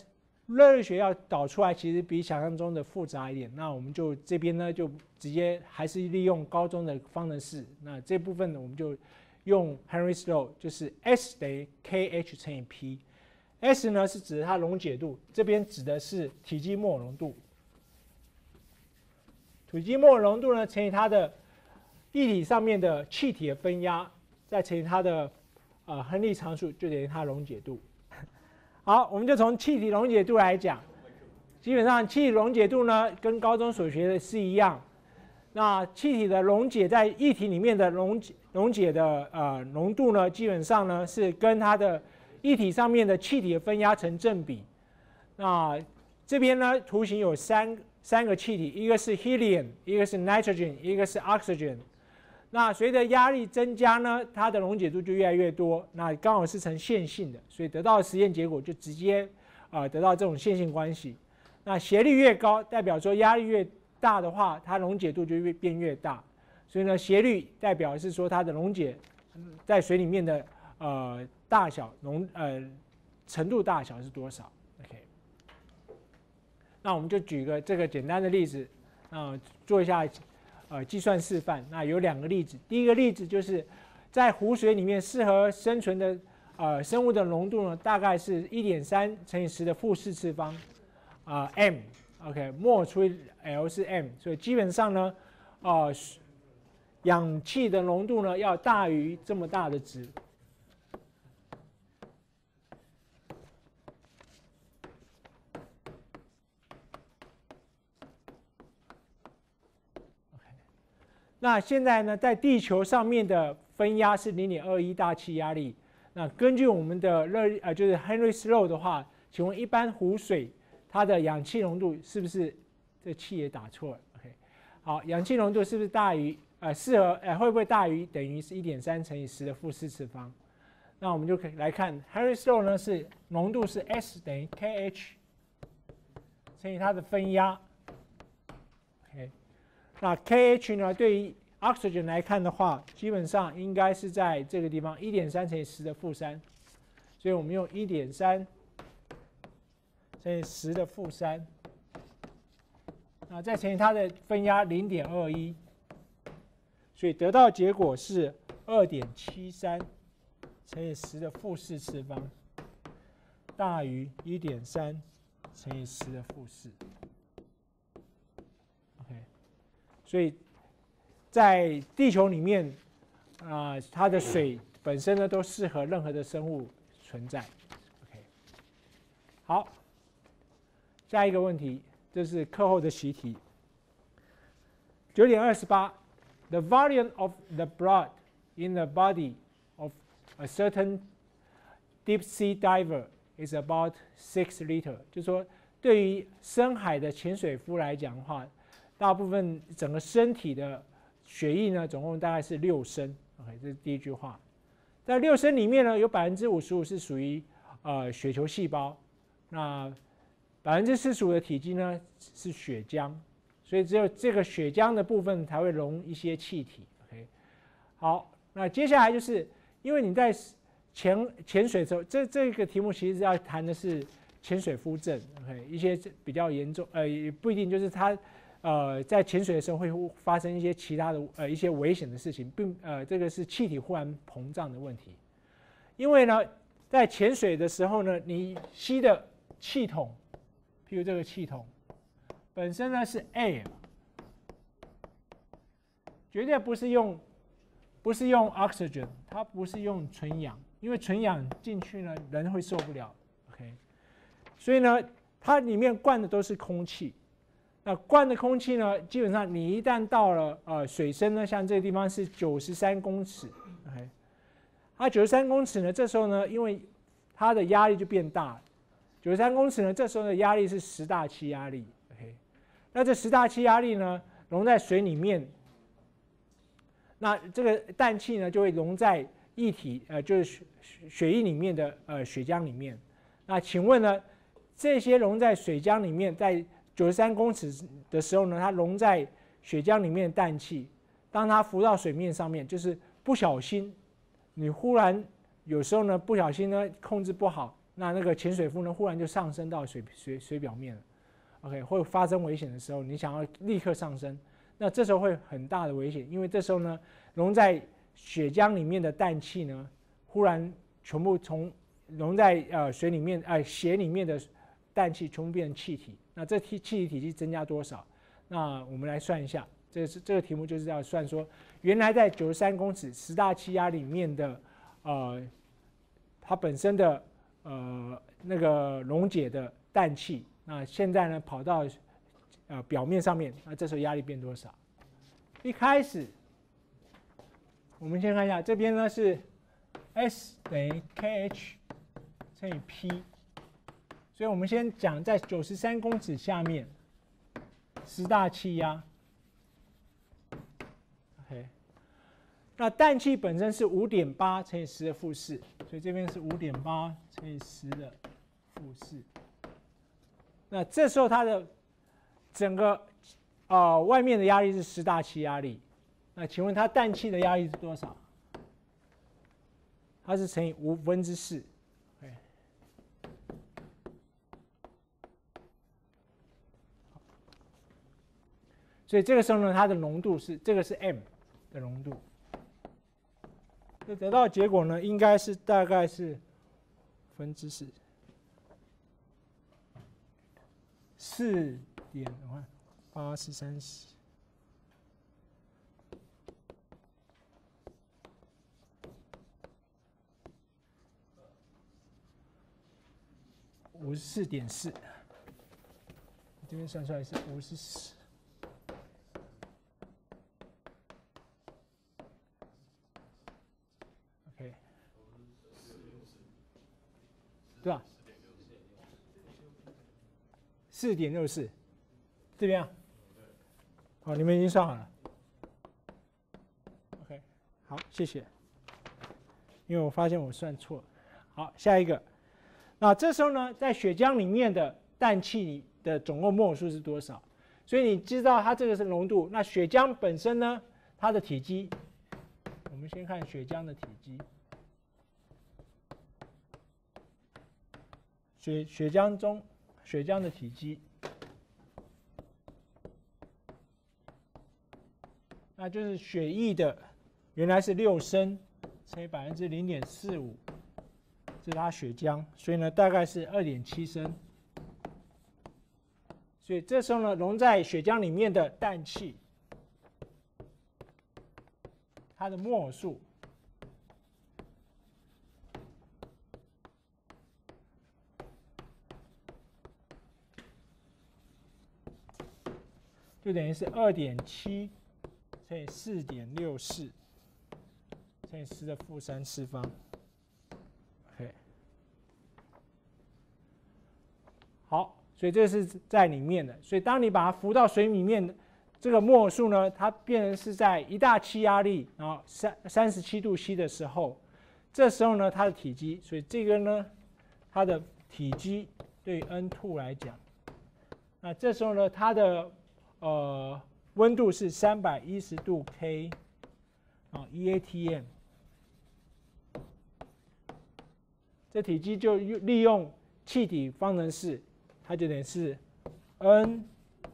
热力学要导出来，其实比想象中的复杂一点。那我们就这边呢，就直接还是利用高中的方程式。那这部分呢，我们就用 Henry's law，就是 S 等于 kH 乘以 P。S 呢是指的它溶解度，这边指的是体积末浓度。体积末浓度呢乘以它的液体上面的气体的分压，再乘以它的呃亨利常数，就等于它溶解度。好，我们就从气体溶解度来讲，基本上气体溶解度呢，跟高中所学的是一样。那气体的溶解在液体里面的溶解溶解的呃浓度呢，基本上呢是跟它的液体上面的气体的分压成正比。那这边呢图形有三三个气体，一个是 helium，一个是 nitrogen，一个是 oxygen。那随着压力增加呢，它的溶解度就越来越多。那刚好是呈线性的，所以得到实验结果就直接啊得到这种线性关系。那斜率越高，代表说压力越大的话，它溶解度就越变越大。所以呢，斜率代表是说它的溶解在水里面的呃大小溶呃程度大小是多少？OK。那我们就举个这个简单的例子。那做一下呃计算示范。那有两个例子，第一个例子就是在湖水里面适合生存的呃生物的浓度呢，大概是一点三乘以十的负四次方啊 m，OK，末除以 L 是 m，所以基本上呢，啊氧气的浓度呢要大于这么大的值。那现在呢，在地球上面的分压是零点二一大气压力。那根据我们的热呃，就是 Henry's Law 的话，请问一般湖水它的氧气浓度是不是这气也打错了？OK，好，氧气浓度是不是大于呃适合呃会不会大于等于是一点三乘以十的负四次方？那我们就可以来看 Henry's Law 呢是浓度是 S 等于 KH 乘以它的分压。那 KH 呢？对于 oxygen 来看的话，基本上应该是在这个地方，一点三乘以十的负三，所以我们用一点三乘以十的负三，啊，再乘以它的分压零点二一，所以得到结果是二点七三乘以十的负四次方，大于一点三乘以十的负四。所以，在地球里面，啊，它的水本身呢都适合任何的生物存在。OK，好，下一个问题，这是课后的习题。九点二十八，The volume of the blood in the body of a certain deep sea diver is about six liter。就是说，对于深海的潜水夫来讲的话，大部分整个身体的血液呢，总共大概是六升。OK，这是第一句话。在六升里面呢，有百分之五十五是属于呃血球细胞，那百分之四十五的体积呢是血浆，所以只有这个血浆的部分才会溶一些气体。OK，好，那接下来就是因为你在潜潜水的时候，这这个题目其实要谈的是潜水夫症。OK，一些比较严重，呃，也不一定就是它。呃，在潜水的时候会发生一些其他的呃一些危险的事情，并呃这个是气体忽然膨胀的问题。因为呢，在潜水的时候呢，你吸的气筒，譬如这个气筒，本身呢是 air，绝对不是用不是用 oxygen，它不是用纯氧，因为纯氧进去呢人会受不了。OK，所以呢，它里面灌的都是空气。那灌的空气呢？基本上你一旦到了呃水深呢，像这个地方是九十三公尺，OK，它九十三公尺呢，这时候呢，因为它的压力就变大，九十三公尺呢，这时候的压力是十大气压力，OK，那这十大气压力呢，溶在水里面，那这个氮气呢就会溶在液体呃就是血血液里面的呃血浆里面。那请问呢，这些溶在水浆里面在九十三公尺的时候呢，它溶在血浆里面的氮气，当它浮到水面上面，就是不小心，你忽然有时候呢不小心呢控制不好，那那个潜水夫呢忽然就上升到水水水表面了，OK，会发生危险的时候，你想要立刻上升，那这时候会很大的危险，因为这时候呢溶在血浆里面的氮气呢，忽然全部从溶在呃水里面呃血里面的氮气全部变成气体。那这气气体体积增加多少？那我们来算一下。这是这个题目就是要算说，原来在九十三公尺十大气压里面的，呃，它本身的呃那个溶解的氮气，那现在呢跑到呃表面上面，那这时候压力变多少？一开始，我们先看一下，这边呢是 S 等于 KH 乘以 P。所以我们先讲在九十三公尺下面，十大气压。OK，那氮气本身是五点八乘以十的负四，所以这边是五点八乘以十的负四。那这时候它的整个啊外面的压力是十大气压力，那请问它氮气的压力是多少？它是乘以五分之四。所以这个时候呢，它的浓度是这个是 m 的浓度。就得到结果呢，应该是大概是分之四四点，我看八十三十。五十四点四，这边算出来是五十四。OK，对吧？四点六四，这边啊？好，你们已经算好了。OK，好，谢谢。因为我发现我算错了。好，下一个。那这时候呢，在血浆里面的氮气的总共摩尔数是多少？所以你知道它这个是浓度。那血浆本身呢，它的体积，我们先看血浆的体积。血血浆中血浆的体积，那就是血液的原来是六升乘以百分之零点四五。这是它血浆，所以呢，大概是二点七升。所以这时候呢，溶在血浆里面的氮气，它的摩尔数就等于是二点七乘以四点六四乘以十的负三次方。好，所以这是在里面的。所以当你把它浮到水里面，这个摩尔数呢，它变成是在一大气压力，然后三三十七度 C 的时候，这时候呢，它的体积，所以这个呢，它的体积对 N two 来讲，那这时候呢，它的呃温度是三百一十度 K，啊 eATM，这体积就利用气体方程式。它就等于是 n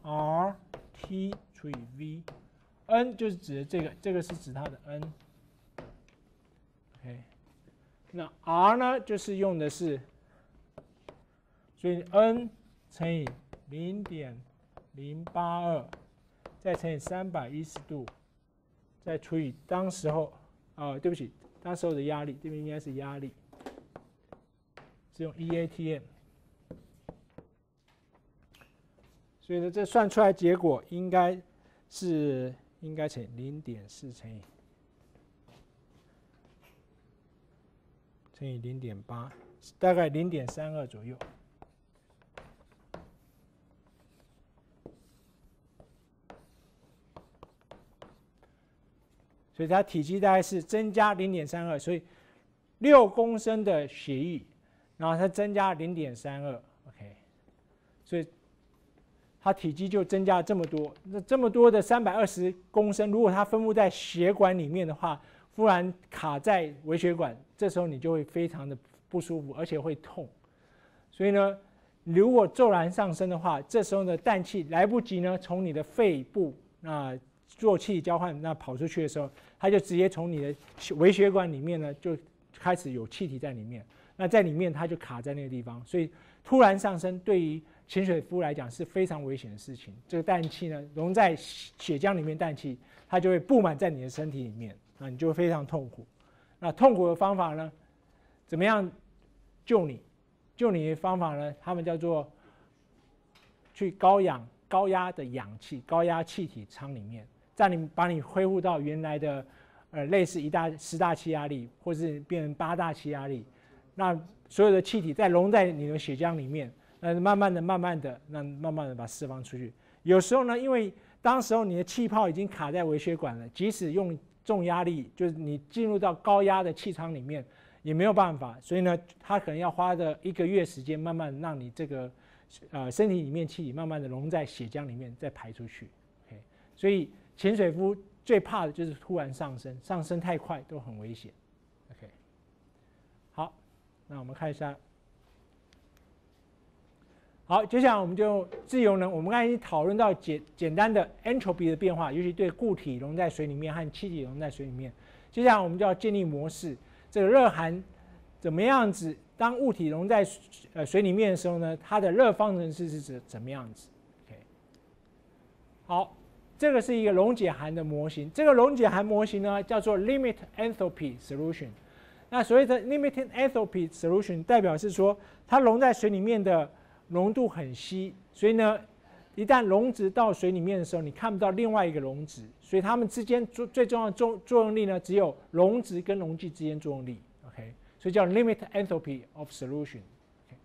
r t 除以 v，n 就是指的这个，这个是指它的 n。OK，那 r 呢，就是用的是，所以 n 乘以零点零八二，再乘以三百一十度，再除以当时候，啊，对不起，当时候的压力，这边应该是压力，是用 eATM。所以呢，这算出来结果应该是应该乘零点四乘以乘以零点八，大概零点三二左右。所以它体积大概是增加零点三二，所以六公升的血液，然后它增加零点三二，OK，所以。它体积就增加了这么多，那这么多的三百二十公升，如果它分布在血管里面的话，忽然卡在微血管，这时候你就会非常的不舒服，而且会痛。所以呢，如果骤然上升的话，这时候呢，氮气来不及呢从你的肺部那做气体交换，那跑出去的时候，它就直接从你的微血管里面呢就开始有气体在里面，那在里面它就卡在那个地方，所以突然上升对于潜水夫来讲是非常危险的事情。这个氮气呢，溶在血浆里面，氮气它就会布满在你的身体里面，那你就非常痛苦。那痛苦的方法呢，怎么样救你？救你的方法呢，他们叫做去高氧、高压的氧气、高压气体舱里面，让你把你恢复到原来的呃类似一大十大气压力，或是变成八大气压力，那所有的气体再溶在你的血浆里面。那慢慢的、慢慢的，那慢慢的把释放出去。有时候呢，因为当时候你的气泡已经卡在微血管了，即使用重压力，就是你进入到高压的气舱里面，也没有办法。所以呢，它可能要花的一个月时间，慢慢让你这个呃身体里面气体慢慢的溶在血浆里面，再排出去。所以潜水夫最怕的就是突然上升，上升太快都很危险。OK，好，那我们看一下。好，接下来我们就自由能，我们刚才已经讨论到简简单的 entropy 的变化，尤其对固体溶在水里面和气体溶在水里面。接下来我们就要建立模式，这个热含怎么样子？当物体溶在呃水里面的时候呢，它的热方程式是怎怎么样子？OK，好，这个是一个溶解含的模型。这个溶解含模型呢，叫做 limit enthalpy solution。那所谓的 limit enthalpy solution 代表是说，它溶在水里面的浓度很稀，所以呢，一旦溶质到水里面的时候，你看不到另外一个溶质，所以它们之间最最重要的作作用力呢，只有溶质跟溶剂之间作用力。OK，所以叫 limit enthalpy of solution。OK，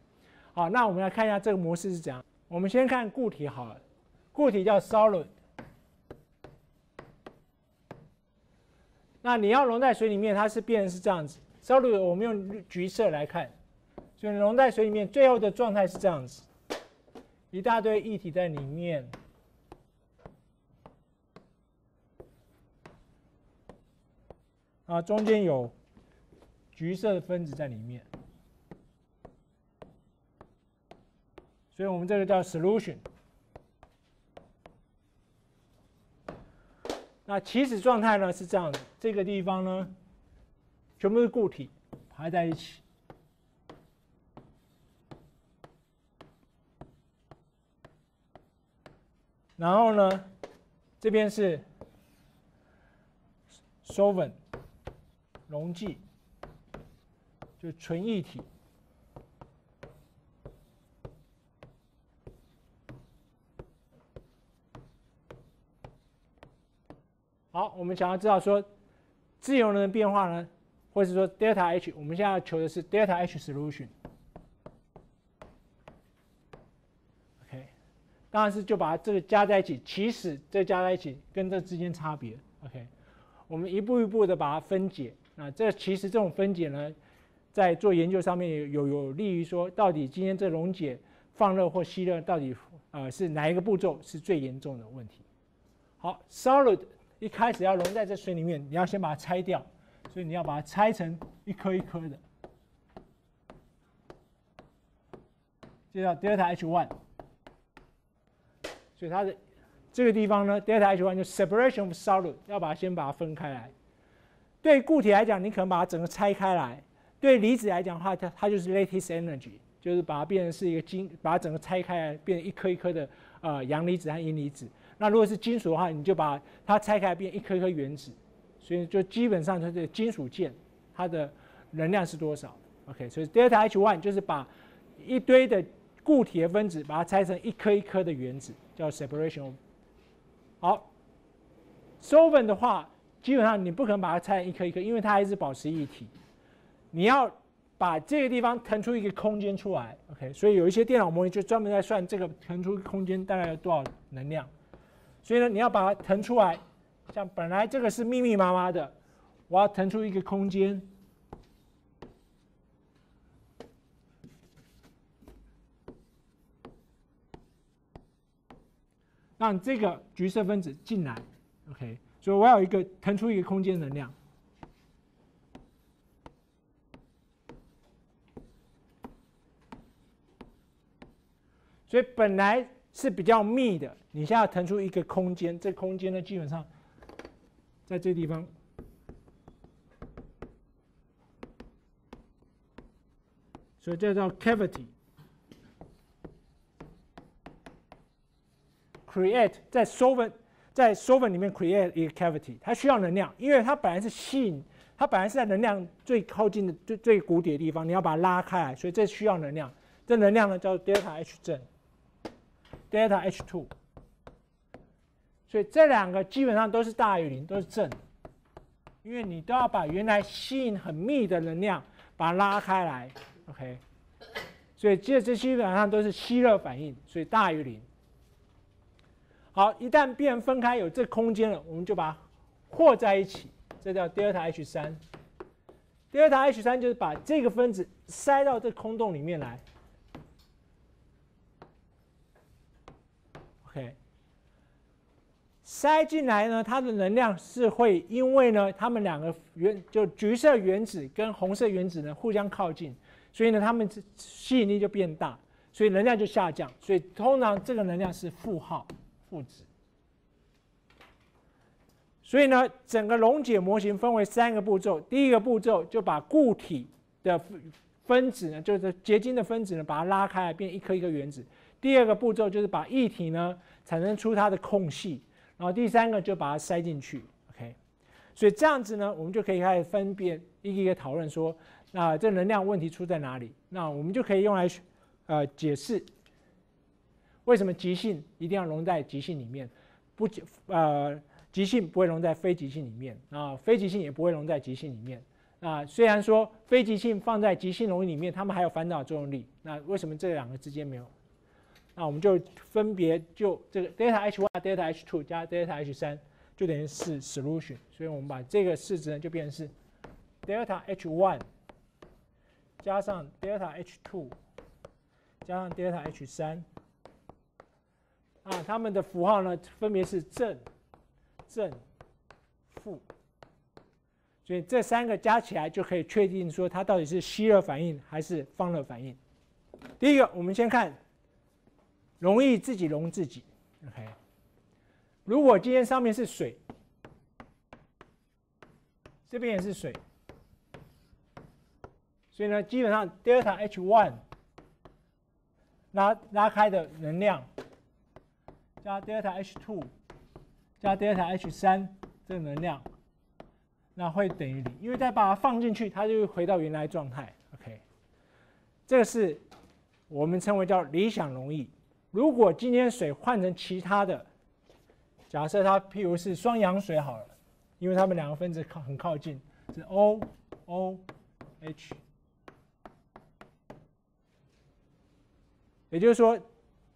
好，那我们来看一下这个模式是怎样。我们先看固体好了，固体叫 solid。那你要溶在水里面，它是变成是这样子。假如我们用橘色来看。就溶在水里面，最后的状态是这样子，一大堆液体在里面，啊，中间有橘色的分子在里面，所以我们这个叫 solution。那起始状态呢是这样的，这个地方呢全部是固体排在一起。然后呢，这边是 solvent 溶剂，就纯液体。好，我们想要知道说自由能的变化呢，或者说 delta H，我们现在要求的是 delta H solution。OK，当然是就把这个加在一起，其实这加在一起跟这之间差别，OK，我们一步一步的把它分解。那这其实这种分解呢，在做研究上面有有利于说，到底今天这溶解放热或吸热到底呃是哪一个步骤是最严重的问题？好，solid 一开始要溶在这水里面，你要先把它拆掉，所以你要把它拆成一颗一颗的，就叫 delta H one。所以它的这个地方呢，delta H one 就 separation of solid，要把它先把它分开来。对固体来讲，你可能把它整个拆开来；对离子来讲的话，它它就是 lattice energy，就是把它变成是一个金，把它整个拆开来，变成一颗一颗的呃阳离子和阴离子。那如果是金属的话，你就把它拆开变一颗一颗原子。所以就基本上它的金属键，它的能量是多少？OK，所以 delta H one 就是把一堆的固体的分子把它拆成一颗一颗的原子。叫 separation。好，solvent 的话，基本上你不可能把它拆成一颗一颗，因为它还是保持一体。你要把这个地方腾出一个空间出来，OK？所以有一些电脑模拟就专门在算这个腾出空间大概有多少能量。所以呢，你要把它腾出来，像本来这个是密密麻麻的，我要腾出一个空间。让这个橘色分子进来，OK，所以我要有一个腾出一个空间能量。所以本来是比较密的，你现在腾出一个空间，这空间呢基本上在这地方，所以这叫 cavity。create 在 solvent 在 solvent 里面 create 一个 cavity，它需要能量，因为它本来是吸引，它本来是在能量最靠近的最最谷底的地方，你要把它拉开来，所以这需要能量。这能量呢叫 delta H 正，delta H two。所以这两个基本上都是大于零，都是正，因为你都要把原来吸引很密的能量把它拉开来，OK。所以这这基本上都是吸热反应，所以大于零。好，一旦变分开有这空间了，我们就把它和在一起，这叫 delta H 三。delta H 三就是把这个分子塞到这空洞里面来。OK，塞进来呢，它的能量是会因为呢，它们两个原就橘色原子跟红色原子呢互相靠近，所以呢，它们吸引力就变大。所以能量就下降，所以通常这个能量是负号负值。所以呢，整个溶解模型分为三个步骤，第一个步骤就把固体的分子呢，就是结晶的分子呢，把它拉开变一颗一颗原子。第二个步骤就是把液体呢产生出它的空隙，然后第三个就把它塞进去。OK，所以这样子呢，我们就可以开始分辨一个一个讨论说，那这能量问题出在哪里？那我们就可以用来呃解释为什么极性一定要融在极性里面，不呃极性不会融在非极性里面啊，非极性也不会融在极性里面。啊，虽然说非极性放在极性溶液里面，它们还有反导作用力，那为什么这两个之间没有？那我们就分别就这个 delta H one delta H two 加 delta H 三就等于是 solution，所以我们把这个式子呢就变成是 delta H one 加上 delta H two 加上 delta H 三啊，它们的符号呢分别是正、正、负，所以这三个加起来就可以确定说它到底是吸热反应还是放热反应。第一个，我们先看。容易自己溶自己，OK。如果今天上面是水，这边也是水，所以呢，基本上 delta H one 拉拉开的能量加 delta H two 加 delta H 三这个能量，那会等于零，因为再把它放进去，它就会回到原来状态，OK。这个是我们称为叫理想容易。如果今天水换成其他的，假设它譬如是双氧水好了，因为它们两个分子靠很靠近，是 O O H，也就是说，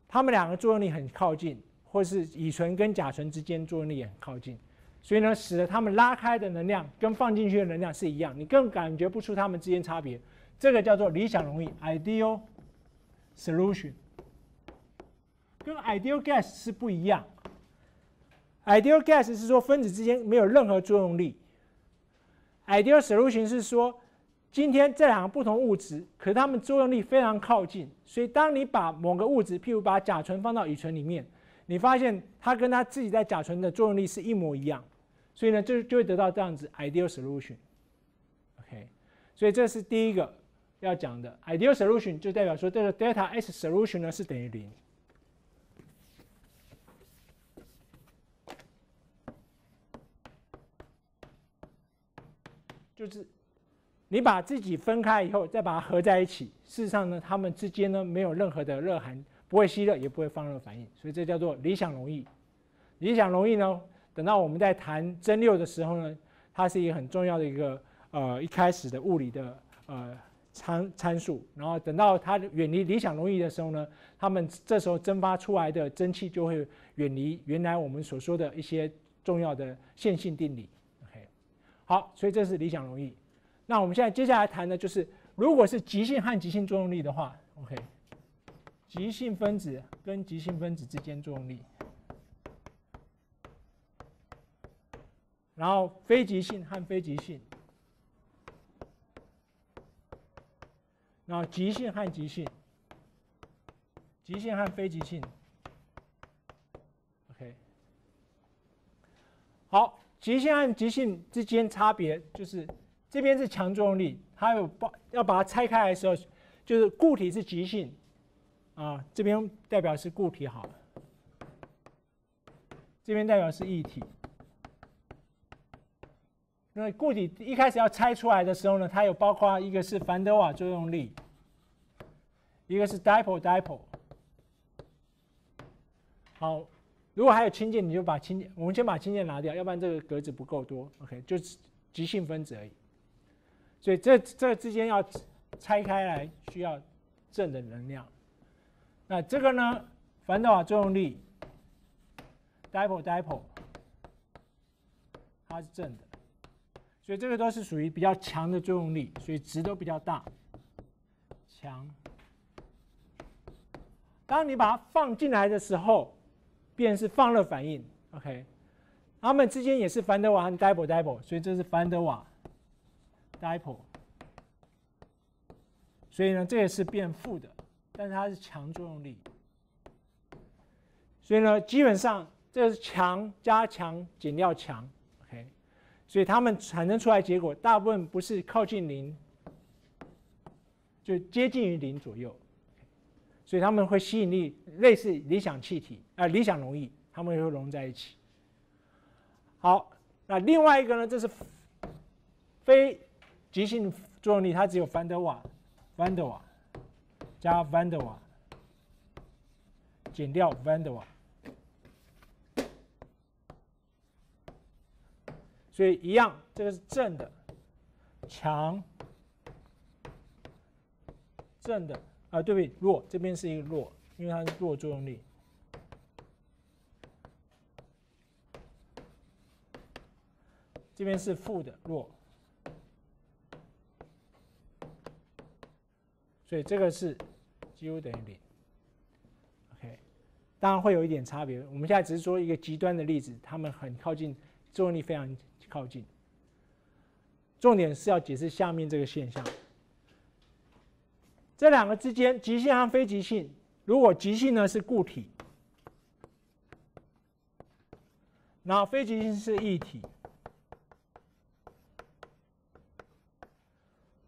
它们两个作用力很靠近，或是乙醇跟甲醇之间作用力也很靠近，所以呢，使得它们拉开的能量跟放进去的能量是一样，你更感觉不出它们之间差别。这个叫做理想溶液 （ideal solution）。跟 ideal gas 是不一样。ideal gas 是说分子之间没有任何作用力。ideal solution 是说，今天这两个不同物质，可它们作用力非常靠近，所以当你把某个物质，譬如把甲醇放到乙醇里面，你发现它跟它自己在甲醇的作用力是一模一样，所以呢，就就会得到这样子 ideal solution。OK，所以这是第一个要讲的 ideal solution，就代表说这个 delta S solution 呢是等于零。就是你把自己分开以后，再把它合在一起。事实上呢，它们之间呢没有任何的热含，不会吸热，也不会放热反应，所以这叫做理想溶液。理想溶液呢，等到我们在谈蒸馏的时候呢，它是一个很重要的一个呃一开始的物理的呃参参数。然后等到它远离理想溶液的时候呢，它们这时候蒸发出来的蒸汽就会远离原来我们所说的一些重要的线性定理。好，所以这是理想溶液。那我们现在接下来谈的就是，如果是极性和极性作用力的话，OK，极性分子跟极性分子之间作用力，然后非极性和非极性，然后极性和极性，极性和非极性，OK，好。极性和极性之间差别就是，这边是强作用力，它有把要把它拆开来的时候，就是固体是极性，啊，这边代表是固体好了，这边代表是液体。那固体一开始要拆出来的时候呢，它有包括一个是凡德瓦作用力，一个是 dipole dipole。好。如果还有氢键，你就把氢键，我们先把氢键拿掉，要不然这个格子不够多。OK，就是极性分子而已。所以这这之间要拆开来，需要正的能量。那这个呢，凡德瓦作用力，dipole dipole，它是正的。所以这个都是属于比较强的作用力，所以值都比较大。强。当你把它放进来的时候。变是放热反应，OK，它们之间也是凡德瓦和 dipole dipole，所以这是凡德瓦 dipole，所以呢，这也是变负的但是它是强作用力。所以呢，基本上这是强加强减掉强，OK。所以它们产生出来结果大部分不是靠近零，就接近于零左右。所以他们会吸引力，类似理想气体，啊，理想容易，他们也会融在一起。好，那另外一个呢？这是非极性作用力，它只有 van der Waal，van der Waal 加 van der Waal 减掉 van der Waal。所以一样，这个是正的，强。正的。啊，对不对？弱，这边是一个弱，因为它是弱作用力。这边是负的弱，所以这个是几乎等于零。OK，当然会有一点差别。我们现在只是说一个极端的例子，它们很靠近，作用力非常靠近。重点是要解释下面这个现象：这两个之间，极性和非极性，如果极性呢是固体，然后非极性是液体。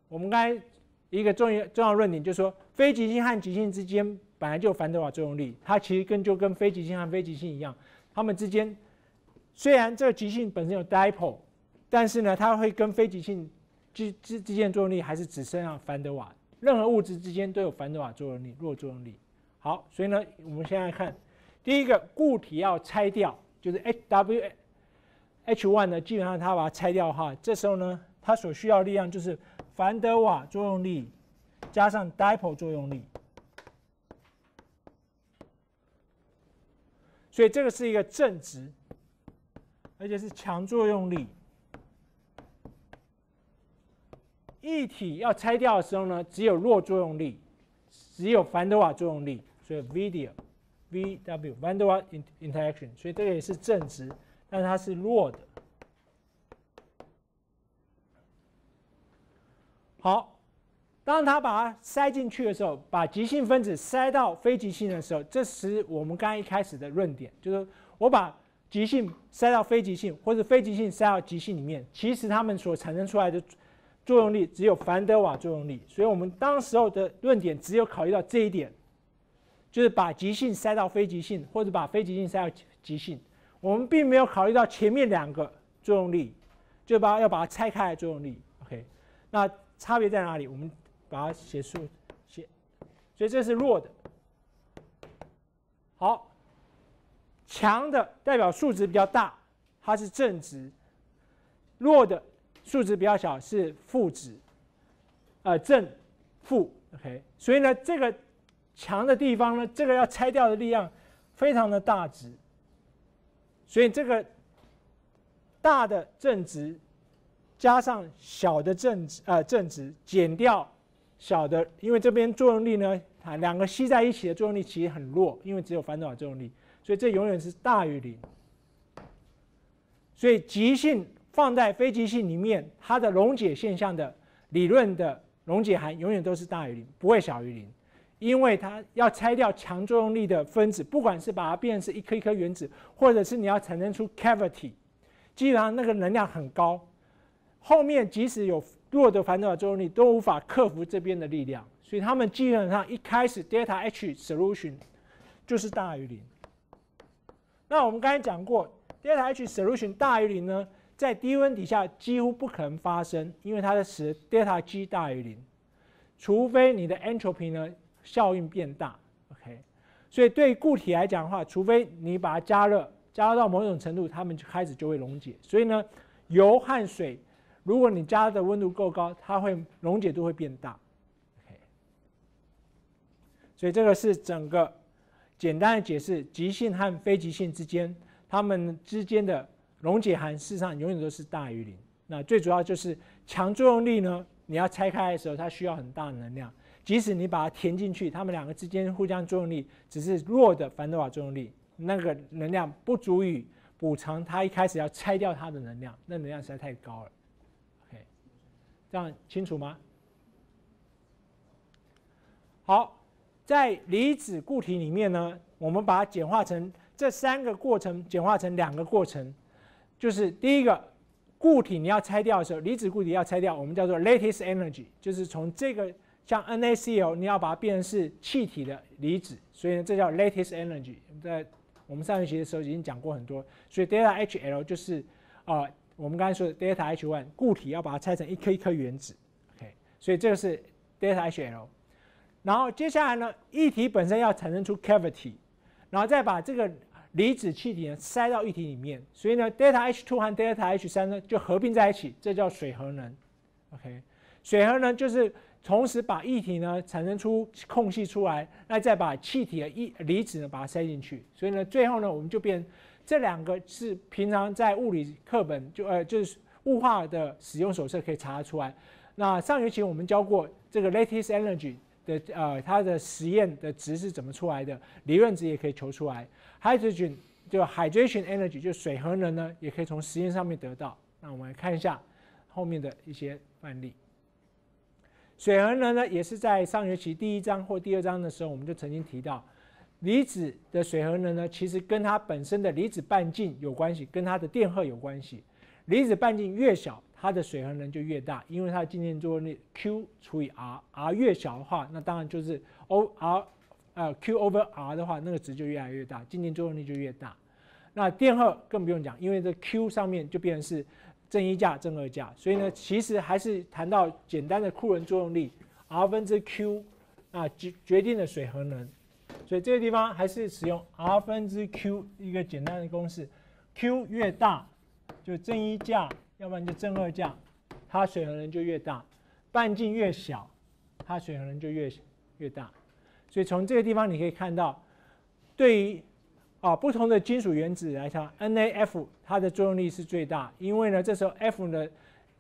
我们刚才一个重要重要论点就是说，非极性和极性之间本来就有凡德瓦作用力，它其实跟就跟非极性和非极性一样，它们之间虽然这个极性本身有 dipole，但是呢，它会跟非极性之之之间作用力还是只剩下凡德瓦。任何物质之间都有凡德瓦作用力、弱作用力。好，所以呢，我们现在看第一个固体要拆掉，就是 H W H one 呢，基本上它把它拆掉的话，这时候呢，它所需要力量就是。凡德瓦作用力加上 dipole 作用力，所以这个是一个正值，而且是强作用力。一体要拆掉的时候呢，只有弱作用力，只有凡德瓦作用力，所以 video VW van der Waal interaction，所以这个也是正值，但是它是弱的。好，当它把它塞进去的时候，把极性分子塞到非极性的时候，这时我们刚刚一开始的论点就是，我把极性塞到非极性，或者非极性塞到极性里面，其实它们所产生出来的作用力只有凡德瓦作用力。所以我们当时候的论点只有考虑到这一点，就是把极性塞到非极性，或者把非极性塞到极性，我们并没有考虑到前面两个作用力，就把要把它拆开来作用力。OK，那。差别在哪里？我们把它写数写，所以这是弱的。好，强的代表数值比较大，它是正值；弱的数值比较小，是负值。呃，正负，OK。所以呢，这个强的地方呢，这个要拆掉的力量非常的大值，所以这个大的正值。加上小的正值，呃，正值减掉小的，因为这边作用力呢，啊，两个吸在一起的作用力其实很弱，因为只有反转作用力，所以这永远是大于零。所以极性放在非极性里面，它的溶解现象的理论的溶解函永远都是大于零，不会小于零，因为它要拆掉强作用力的分子，不管是把它变成是一颗一颗原子，或者是你要产生出 cavity，基本上那个能量很高。后面即使有弱的反德瓦作用力，都无法克服这边的力量，所以他们基本上一开始 delta H solution 就是大于零。那我们刚才讲过，delta H solution 大于零呢，在低温底下几乎不可能发生，因为它的时 delta G 大于零，除非你的 entropy 呢效应变大。OK，所以对固体来讲的话，除非你把它加热，加热到某种程度，它们就开始就会溶解。所以呢，油和水。如果你加的温度够高，它会溶解度会变大。OK，所以这个是整个简单的解释，极性和非极性之间，它们之间的溶解函事实上永远都是大于零。那最主要就是强作用力呢，你要拆开的时候，它需要很大的能量。即使你把它填进去，它们两个之间互相作用力只是弱的凡德瓦作用力，那个能量不足以补偿它一开始要拆掉它的能量，那能量实在太高了。OK，这样清楚吗？好，在离子固体里面呢，我们把它简化成这三个过程，简化成两个过程，就是第一个固体你要拆掉的时候，离子固体要拆掉，我们叫做 lattice energy，就是从这个像 NaCl，你要把它变成是气体的离子，所以呢，这叫 lattice energy。在我们上学期的时候已经讲过很多，所以 delta HL 就是啊，我们刚才说的 delta H1 固体要把它拆成一颗一颗原子，OK，所以这个是 delta HL。然后接下来呢，液体本身要产生出 cavity，然后再把这个离子气体呢塞到液体里面，所以呢，delta H2 和 delta H3 呢就合并在一起，这叫水核能，OK，水核能就是同时把液体呢产生出空隙出来，那再把气体的一离子呢把它塞进去，所以呢，最后呢我们就变这两个是平常在物理课本就呃就是物化的使用手册可以查得出来。那上学期我们教过这个 lattice energy。的呃，它的实验的值是怎么出来的？理论值也可以求出来。Hydrogen 就 hydration energy 就水核能呢，也可以从实验上面得到。那我们来看一下后面的一些范例。水核能呢，也是在上学期第一章或第二章的时候，我们就曾经提到，离子的水核能呢，其实跟它本身的离子半径有关系，跟它的电荷有关系。离子半径越小，它的水核能就越大，因为它的静电作用力 Q 除以 R，R 越小的话，那当然就是 O R，呃 Q over R 的话，那个值就越来越大，静电作用力就越大。那电荷更不用讲，因为这 Q 上面就变成是正一价、正二价，所以呢，其实还是谈到简单的库仑作用力 R 分之 Q 啊决决定了水核能，所以这个地方还是使用 R 分之 Q 一个简单的公式，Q 越大就正一价。要不然就正二价，它水核能就越大；半径越小，它水核能就越越大。所以从这个地方你可以看到，对于啊不同的金属原子来讲，NaF 它的作用力是最大，因为呢这时候 F 的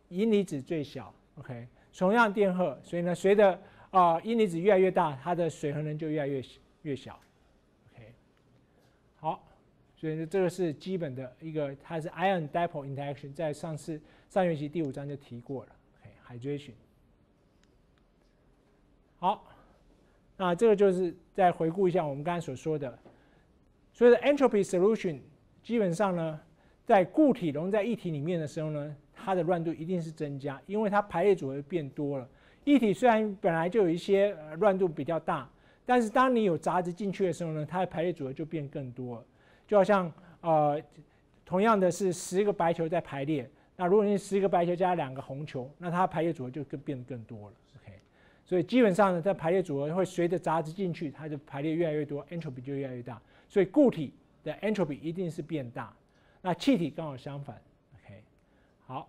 阴离子最小。OK，同样电荷，所以呢随着啊阴离子越来越大，它的水合能就越来越越小。OK，好。所以这个是基本的一个，它是 ion dipole interaction，在上次上学期第五章就提过了。OK，hydration。好，那这个就是再回顾一下我们刚才所说的，所以的 entropy solution 基本上呢，在固体溶在液体里面的时候呢，它的乱度一定是增加，因为它排列组合变多了。液体虽然本来就有一些乱度比较大，但是当你有杂质进去的时候呢，它的排列组合就变更多了。就好像呃，同样的是十个白球在排列，那如果你十个白球加两个红球，那它排列组合就更变得更多了。所以基本上呢，在排列组合会随着杂质进去，它就排列越来越多，entropy 就越来越大。所以固体的 entropy 一定是变大，那气体刚好相反。OK，好，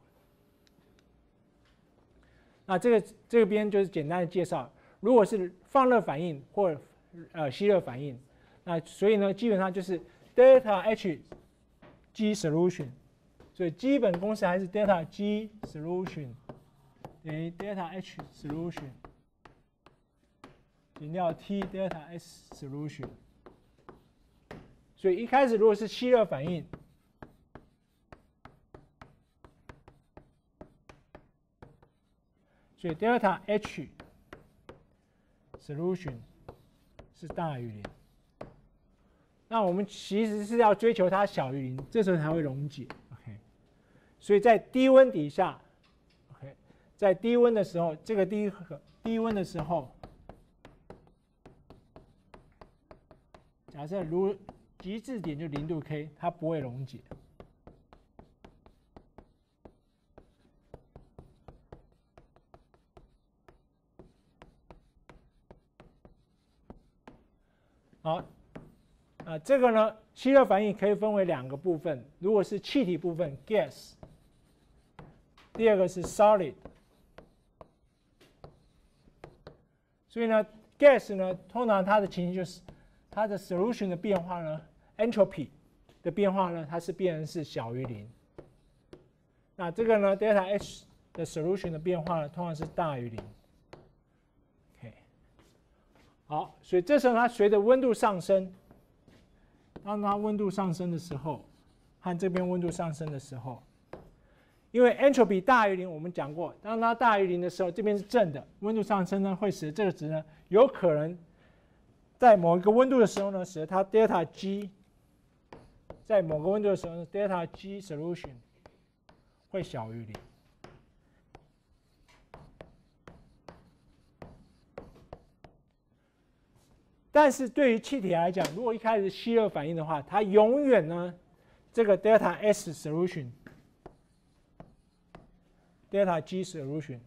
那这个这边就是简单的介绍，如果是放热反应或呃吸热反应，那所以呢，基本上就是。delta H G solution，所以基本公式还是 delta G solution 等于 delta H solution 减掉 T delta S solution。所以一开始如果是吸热反应，所以 delta H solution 是大于零。那我们其实是要追求它小于零，这时候才会溶解。OK，所以在低温底下，OK，在低温的时候，这个低低温的时候，假设如极致点就零度 K，它不会溶解。好。啊，这个呢，吸热反应可以分为两个部分。如果是气体部分 （gas），第二个是 solid。所以呢，gas 呢，通常它的情形就是它的 solution 的变化呢，entropy 的变化呢，它是变成是小于零。那这个呢，delta H 的 solution 的变化呢，通常是大于零。OK，好，所以这时候它随着温度上升。当它温度上升的时候，和这边温度上升的时候，因为 entropy 大于零，我们讲过，当它大于零的时候，这边是正的，温度上升呢，会使这个值呢有可能在某一个温度的时候呢，使得它 delta G 在某个温度的时候，delta G solution 会小于零。但是对于气体来讲，如果一开始吸热反应的话，它永远呢，这个 delta S solution，delta G solution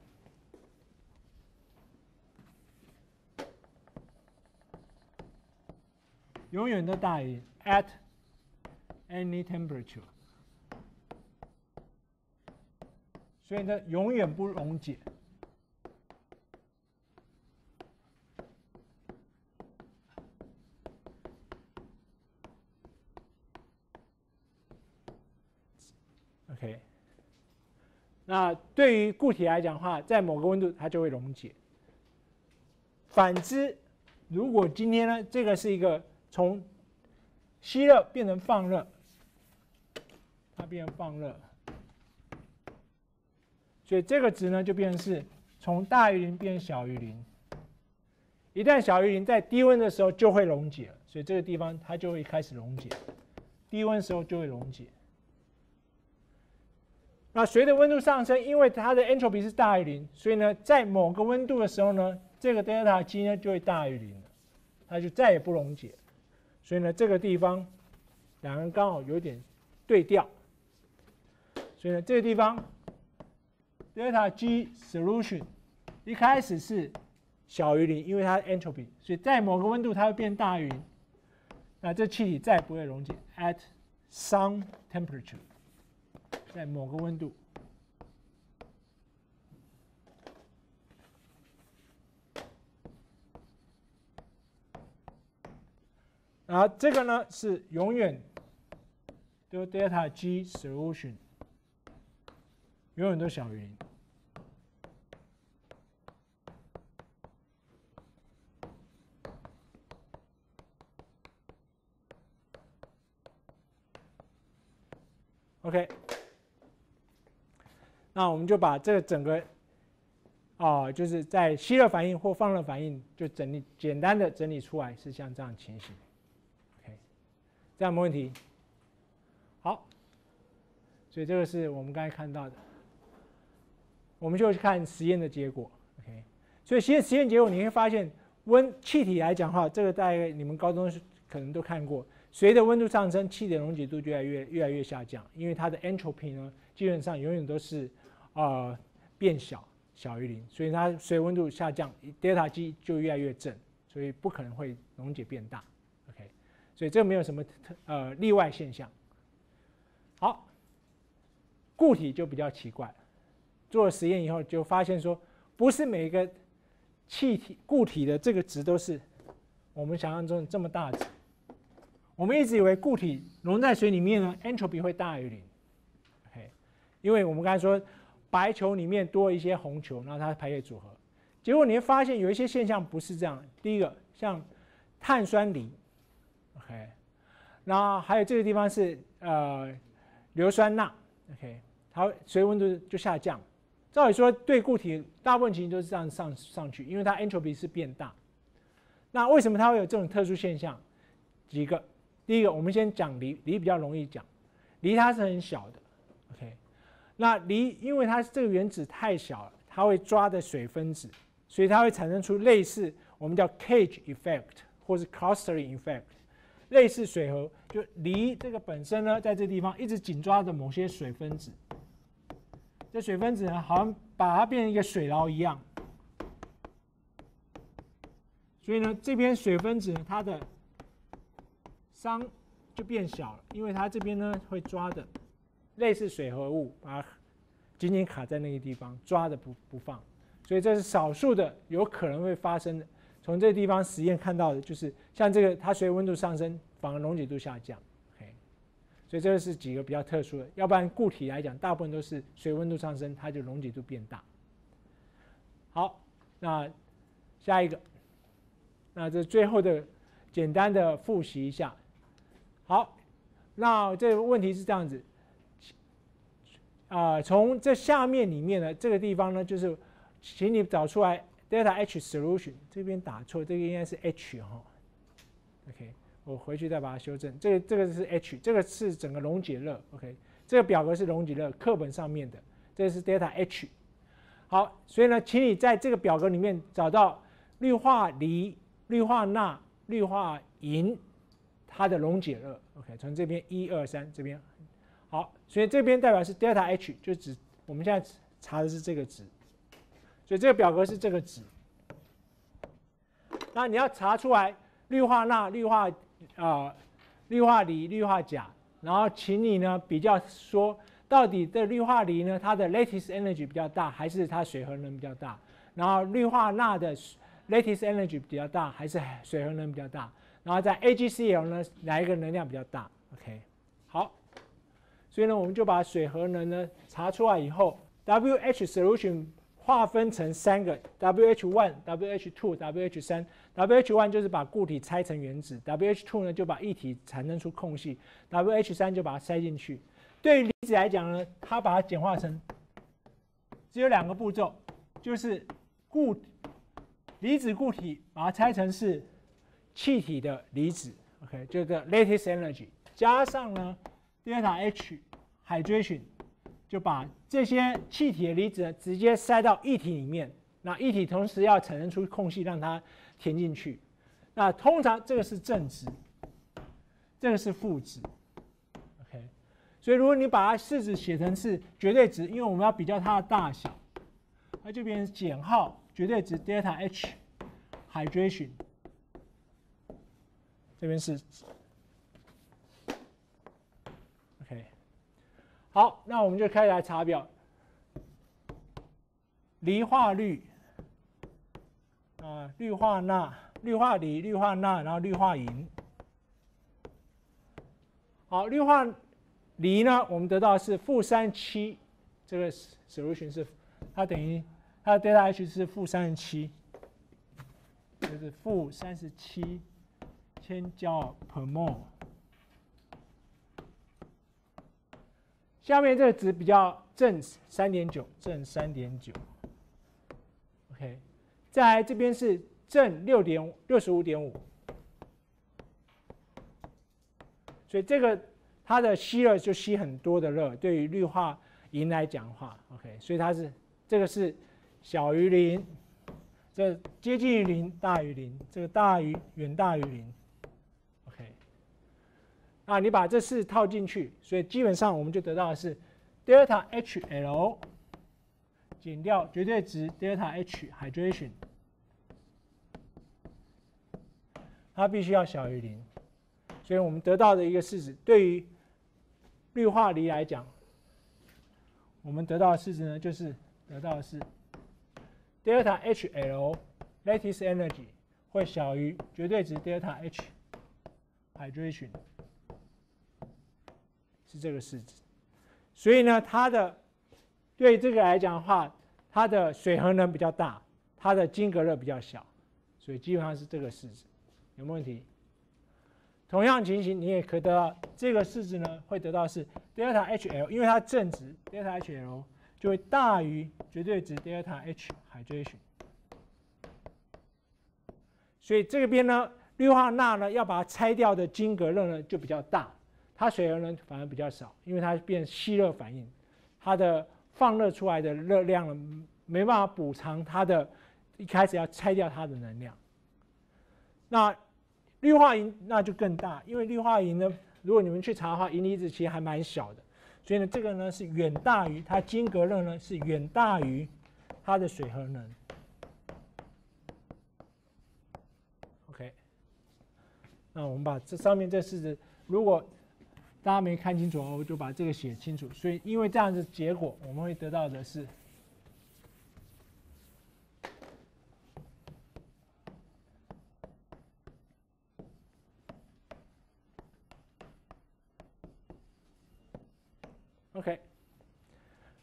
永远都大于 at any temperature，所以呢，永远不溶解。OK，那对于固体来讲的话，在某个温度它就会溶解。反之，如果今天呢，这个是一个从吸热变成放热，它变成放热，所以这个值呢就变成是从大于零变小于零。一旦小于零，在低温的时候就会溶解，所以这个地方它就会开始溶解，低温时候就会溶解。那随着温度上升，因为它的 entropy 是大于零，所以呢，在某个温度的时候呢，这个 delta G 呢就会大于零它就再也不溶解。所以呢，这个地方两人刚好有点对调。所以呢，这个地方 delta G solution 一开始是小于零，因为它 entropy，所以在某个温度它会变大于零。那这气体再不会溶解 at some temperature。在某个温度，然后这个呢是永远都 delta G solution 永远都小于零。OK。那我们就把这个整个啊，就是在吸热反应或放热反应，就整理简单的整理出来是像这样情形。这样没问题。好，所以这个是我们刚才看到的。我们就去看实验的结果。OK，所以实验实验结果你会发现，温气体来讲的话，这个大概你们高中可能都看过，随着温度上升，气体溶解度越来越越来越下降，因为它的 entropy 呢，基本上永远都是。啊，变小，小于零，所以它随温度下降，delta G 就越来越正，所以不可能会溶解变大所以这没有什么特呃例外现象。好，固体就比较奇怪，做了实验以后就发现说，不是每个气体固体的这个值都是我们想象中的这么大值。我们一直以为固体溶在水里面呢，entropy 会大于零，OK，因为我们刚才说。白球里面多一些红球，然后它排列组合，结果你会发现有一些现象不是这样。第一个像碳酸锂，OK，然后还有这个地方是呃硫酸钠，OK，它随温度就下降。照理说对固体大部分情形都是这样上上去，因为它 entropy 是变大。那为什么它会有这种特殊现象？几个，第一个我们先讲锂，锂比较容易讲，锂它是很小的，OK，。那锂，因为它这个原子太小了，它会抓的水分子，所以它会产生出类似我们叫 cage effect 或是 cluster effect，类似水合。就锂这个本身呢，在这地方一直紧抓着某些水分子，这水分子呢，好像把它变成一个水牢一样。所以呢，这边水分子呢它的熵就变小了，因为它这边呢会抓的。类似水合物，把它紧紧卡在那个地方，抓着不不放，所以这是少数的有可能会发生的。从这个地方实验看到的，就是像这个，它随温度上升，反而溶解度下降。OK，所以这个是几个比较特殊的，要不然固体来讲，大部分都是随温度上升，它就溶解度变大。好，那下一个，那这最后的简单的复习一下。好，那这个问题是这样子。啊，从这下面里面呢，这个地方呢，就是请你找出来 delta H solution。这边打错，这个应该是 H 哈 OK，我回去再把它修正。这个这个是 H，这个是整个溶解热。OK，这个表格是溶解热，课本上面的，这是 delta H。好，所以呢，请你在这个表格里面找到氯化锂、氯化钠、氯化银它的溶解热。OK，从这边一二三这边，好，所以这边代表是 delta H，就指我们现在查的是这个值，所以这个表格是这个值。那你要查出来氯化钠、氯化啊、氯化锂、氯化钾，然后请你呢比较说，到底这氯化锂呢它的 lattice energy 比较大，还是它水合能比较大？然后氯化钠的 lattice energy 比较大，还是水合能比较大？然后在 AgCl 呢哪一个能量比较大？OK，好，所以呢我们就把水核能呢查出来以后，WH solution。划分成三个，WH one、WH two、WH 三。WH one 就是把固体拆成原子，WH two 呢就把液体产生出空隙，WH 三就把它塞进去。对于离子来讲呢，它把它简化成只有两个步骤，就是固离子固体把它拆成是气体的离子，OK，这个 lattice energy 加上呢 delta H hydration。就把这些气体的离子直接塞到液体里面，那液体同时要产生出空隙让它填进去。那通常这个是正值，这个是负值。OK，所以如果你把它式子写成是绝对值，因为我们要比较它的大小，那就变成减号绝对值 delta H hydration，这边是。好，那我们就开始来查表。锂化氯啊，氯化钠、氯化锂、氯化钠，然后氯化银。好，氯化锂呢，我们得到是负三七，这个 solution 是它等于它的 delta H 是负三十七，就是负三十七千焦 per mole。下面这个值比较正三点九，正三点九，OK，在这边是正六点六十五点五，所以这个它的吸热就吸很多的热，对于氯化银来讲话，OK，所以它是这个是小于零，这接近于零，大于零，这个大于远大于零。啊，你把这四套进去，所以基本上我们就得到的是 delta HL 减掉绝对值 delta H hydration，它必须要小于零，所以我们得到的一个式子，对于氯化锂来讲，我们得到的式子呢，就是得到的是 delta HL lattice energy 会小于绝对值 delta H hydration。是这个式子，所以呢，它的对这个来讲的话，它的水核能比较大，它的晶格热比较小，所以基本上是这个式子，有没有问题？同样情形，你也可得到这个式子呢，会得到是 delta HL，因为它正值 delta HL 就会大于绝对值 delta H hydration，所以这边呢，氯化钠呢要把它拆掉的晶格热呢就比较大。它水核能反而比较少，因为它变吸热反应，它的放热出来的热量呢没办法补偿它的一开始要拆掉它的能量。那氯化银那就更大，因为氯化银呢，如果你们去查的话，银离子其实还蛮小的，所以呢这个呢是远大于它晶格热呢是远大于它的水核能。OK，那我们把这上面这式子如果大家没看清楚，我就把这个写清楚。所以，因为这样子结果，我们会得到的是，OK，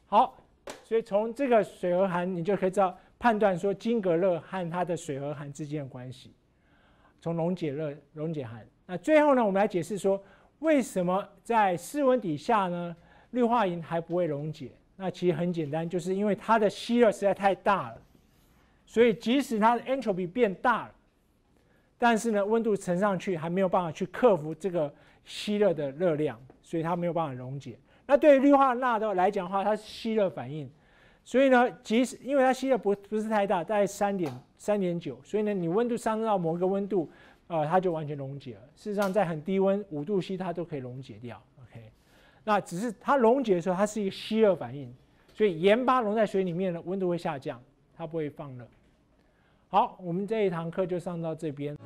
好。所以从这个水和含，你就可以知道判断说晶格热和它的水和含之间的关系。从溶解热、溶解含，那最后呢，我们来解释说。为什么在室温底下呢，氯化银还不会溶解？那其实很简单，就是因为它的吸热实在太大了，所以即使它的 entropy 变大了，但是呢，温度乘上去还没有办法去克服这个吸热的热量，所以它没有办法溶解。那对于氯化钠的来讲的话，它是吸热反应，所以呢，即使因为它吸热不不是太大，大概三点三点九，所以呢，你温度上升到某个温度，呃，它就完全溶解了。事实上，在很低温五度 C，它都可以溶解掉。OK，那只是它溶解的时候，它是一个吸热反应，所以盐巴溶在水里面呢，温度会下降，它不会放热。好，我们这一堂课就上到这边。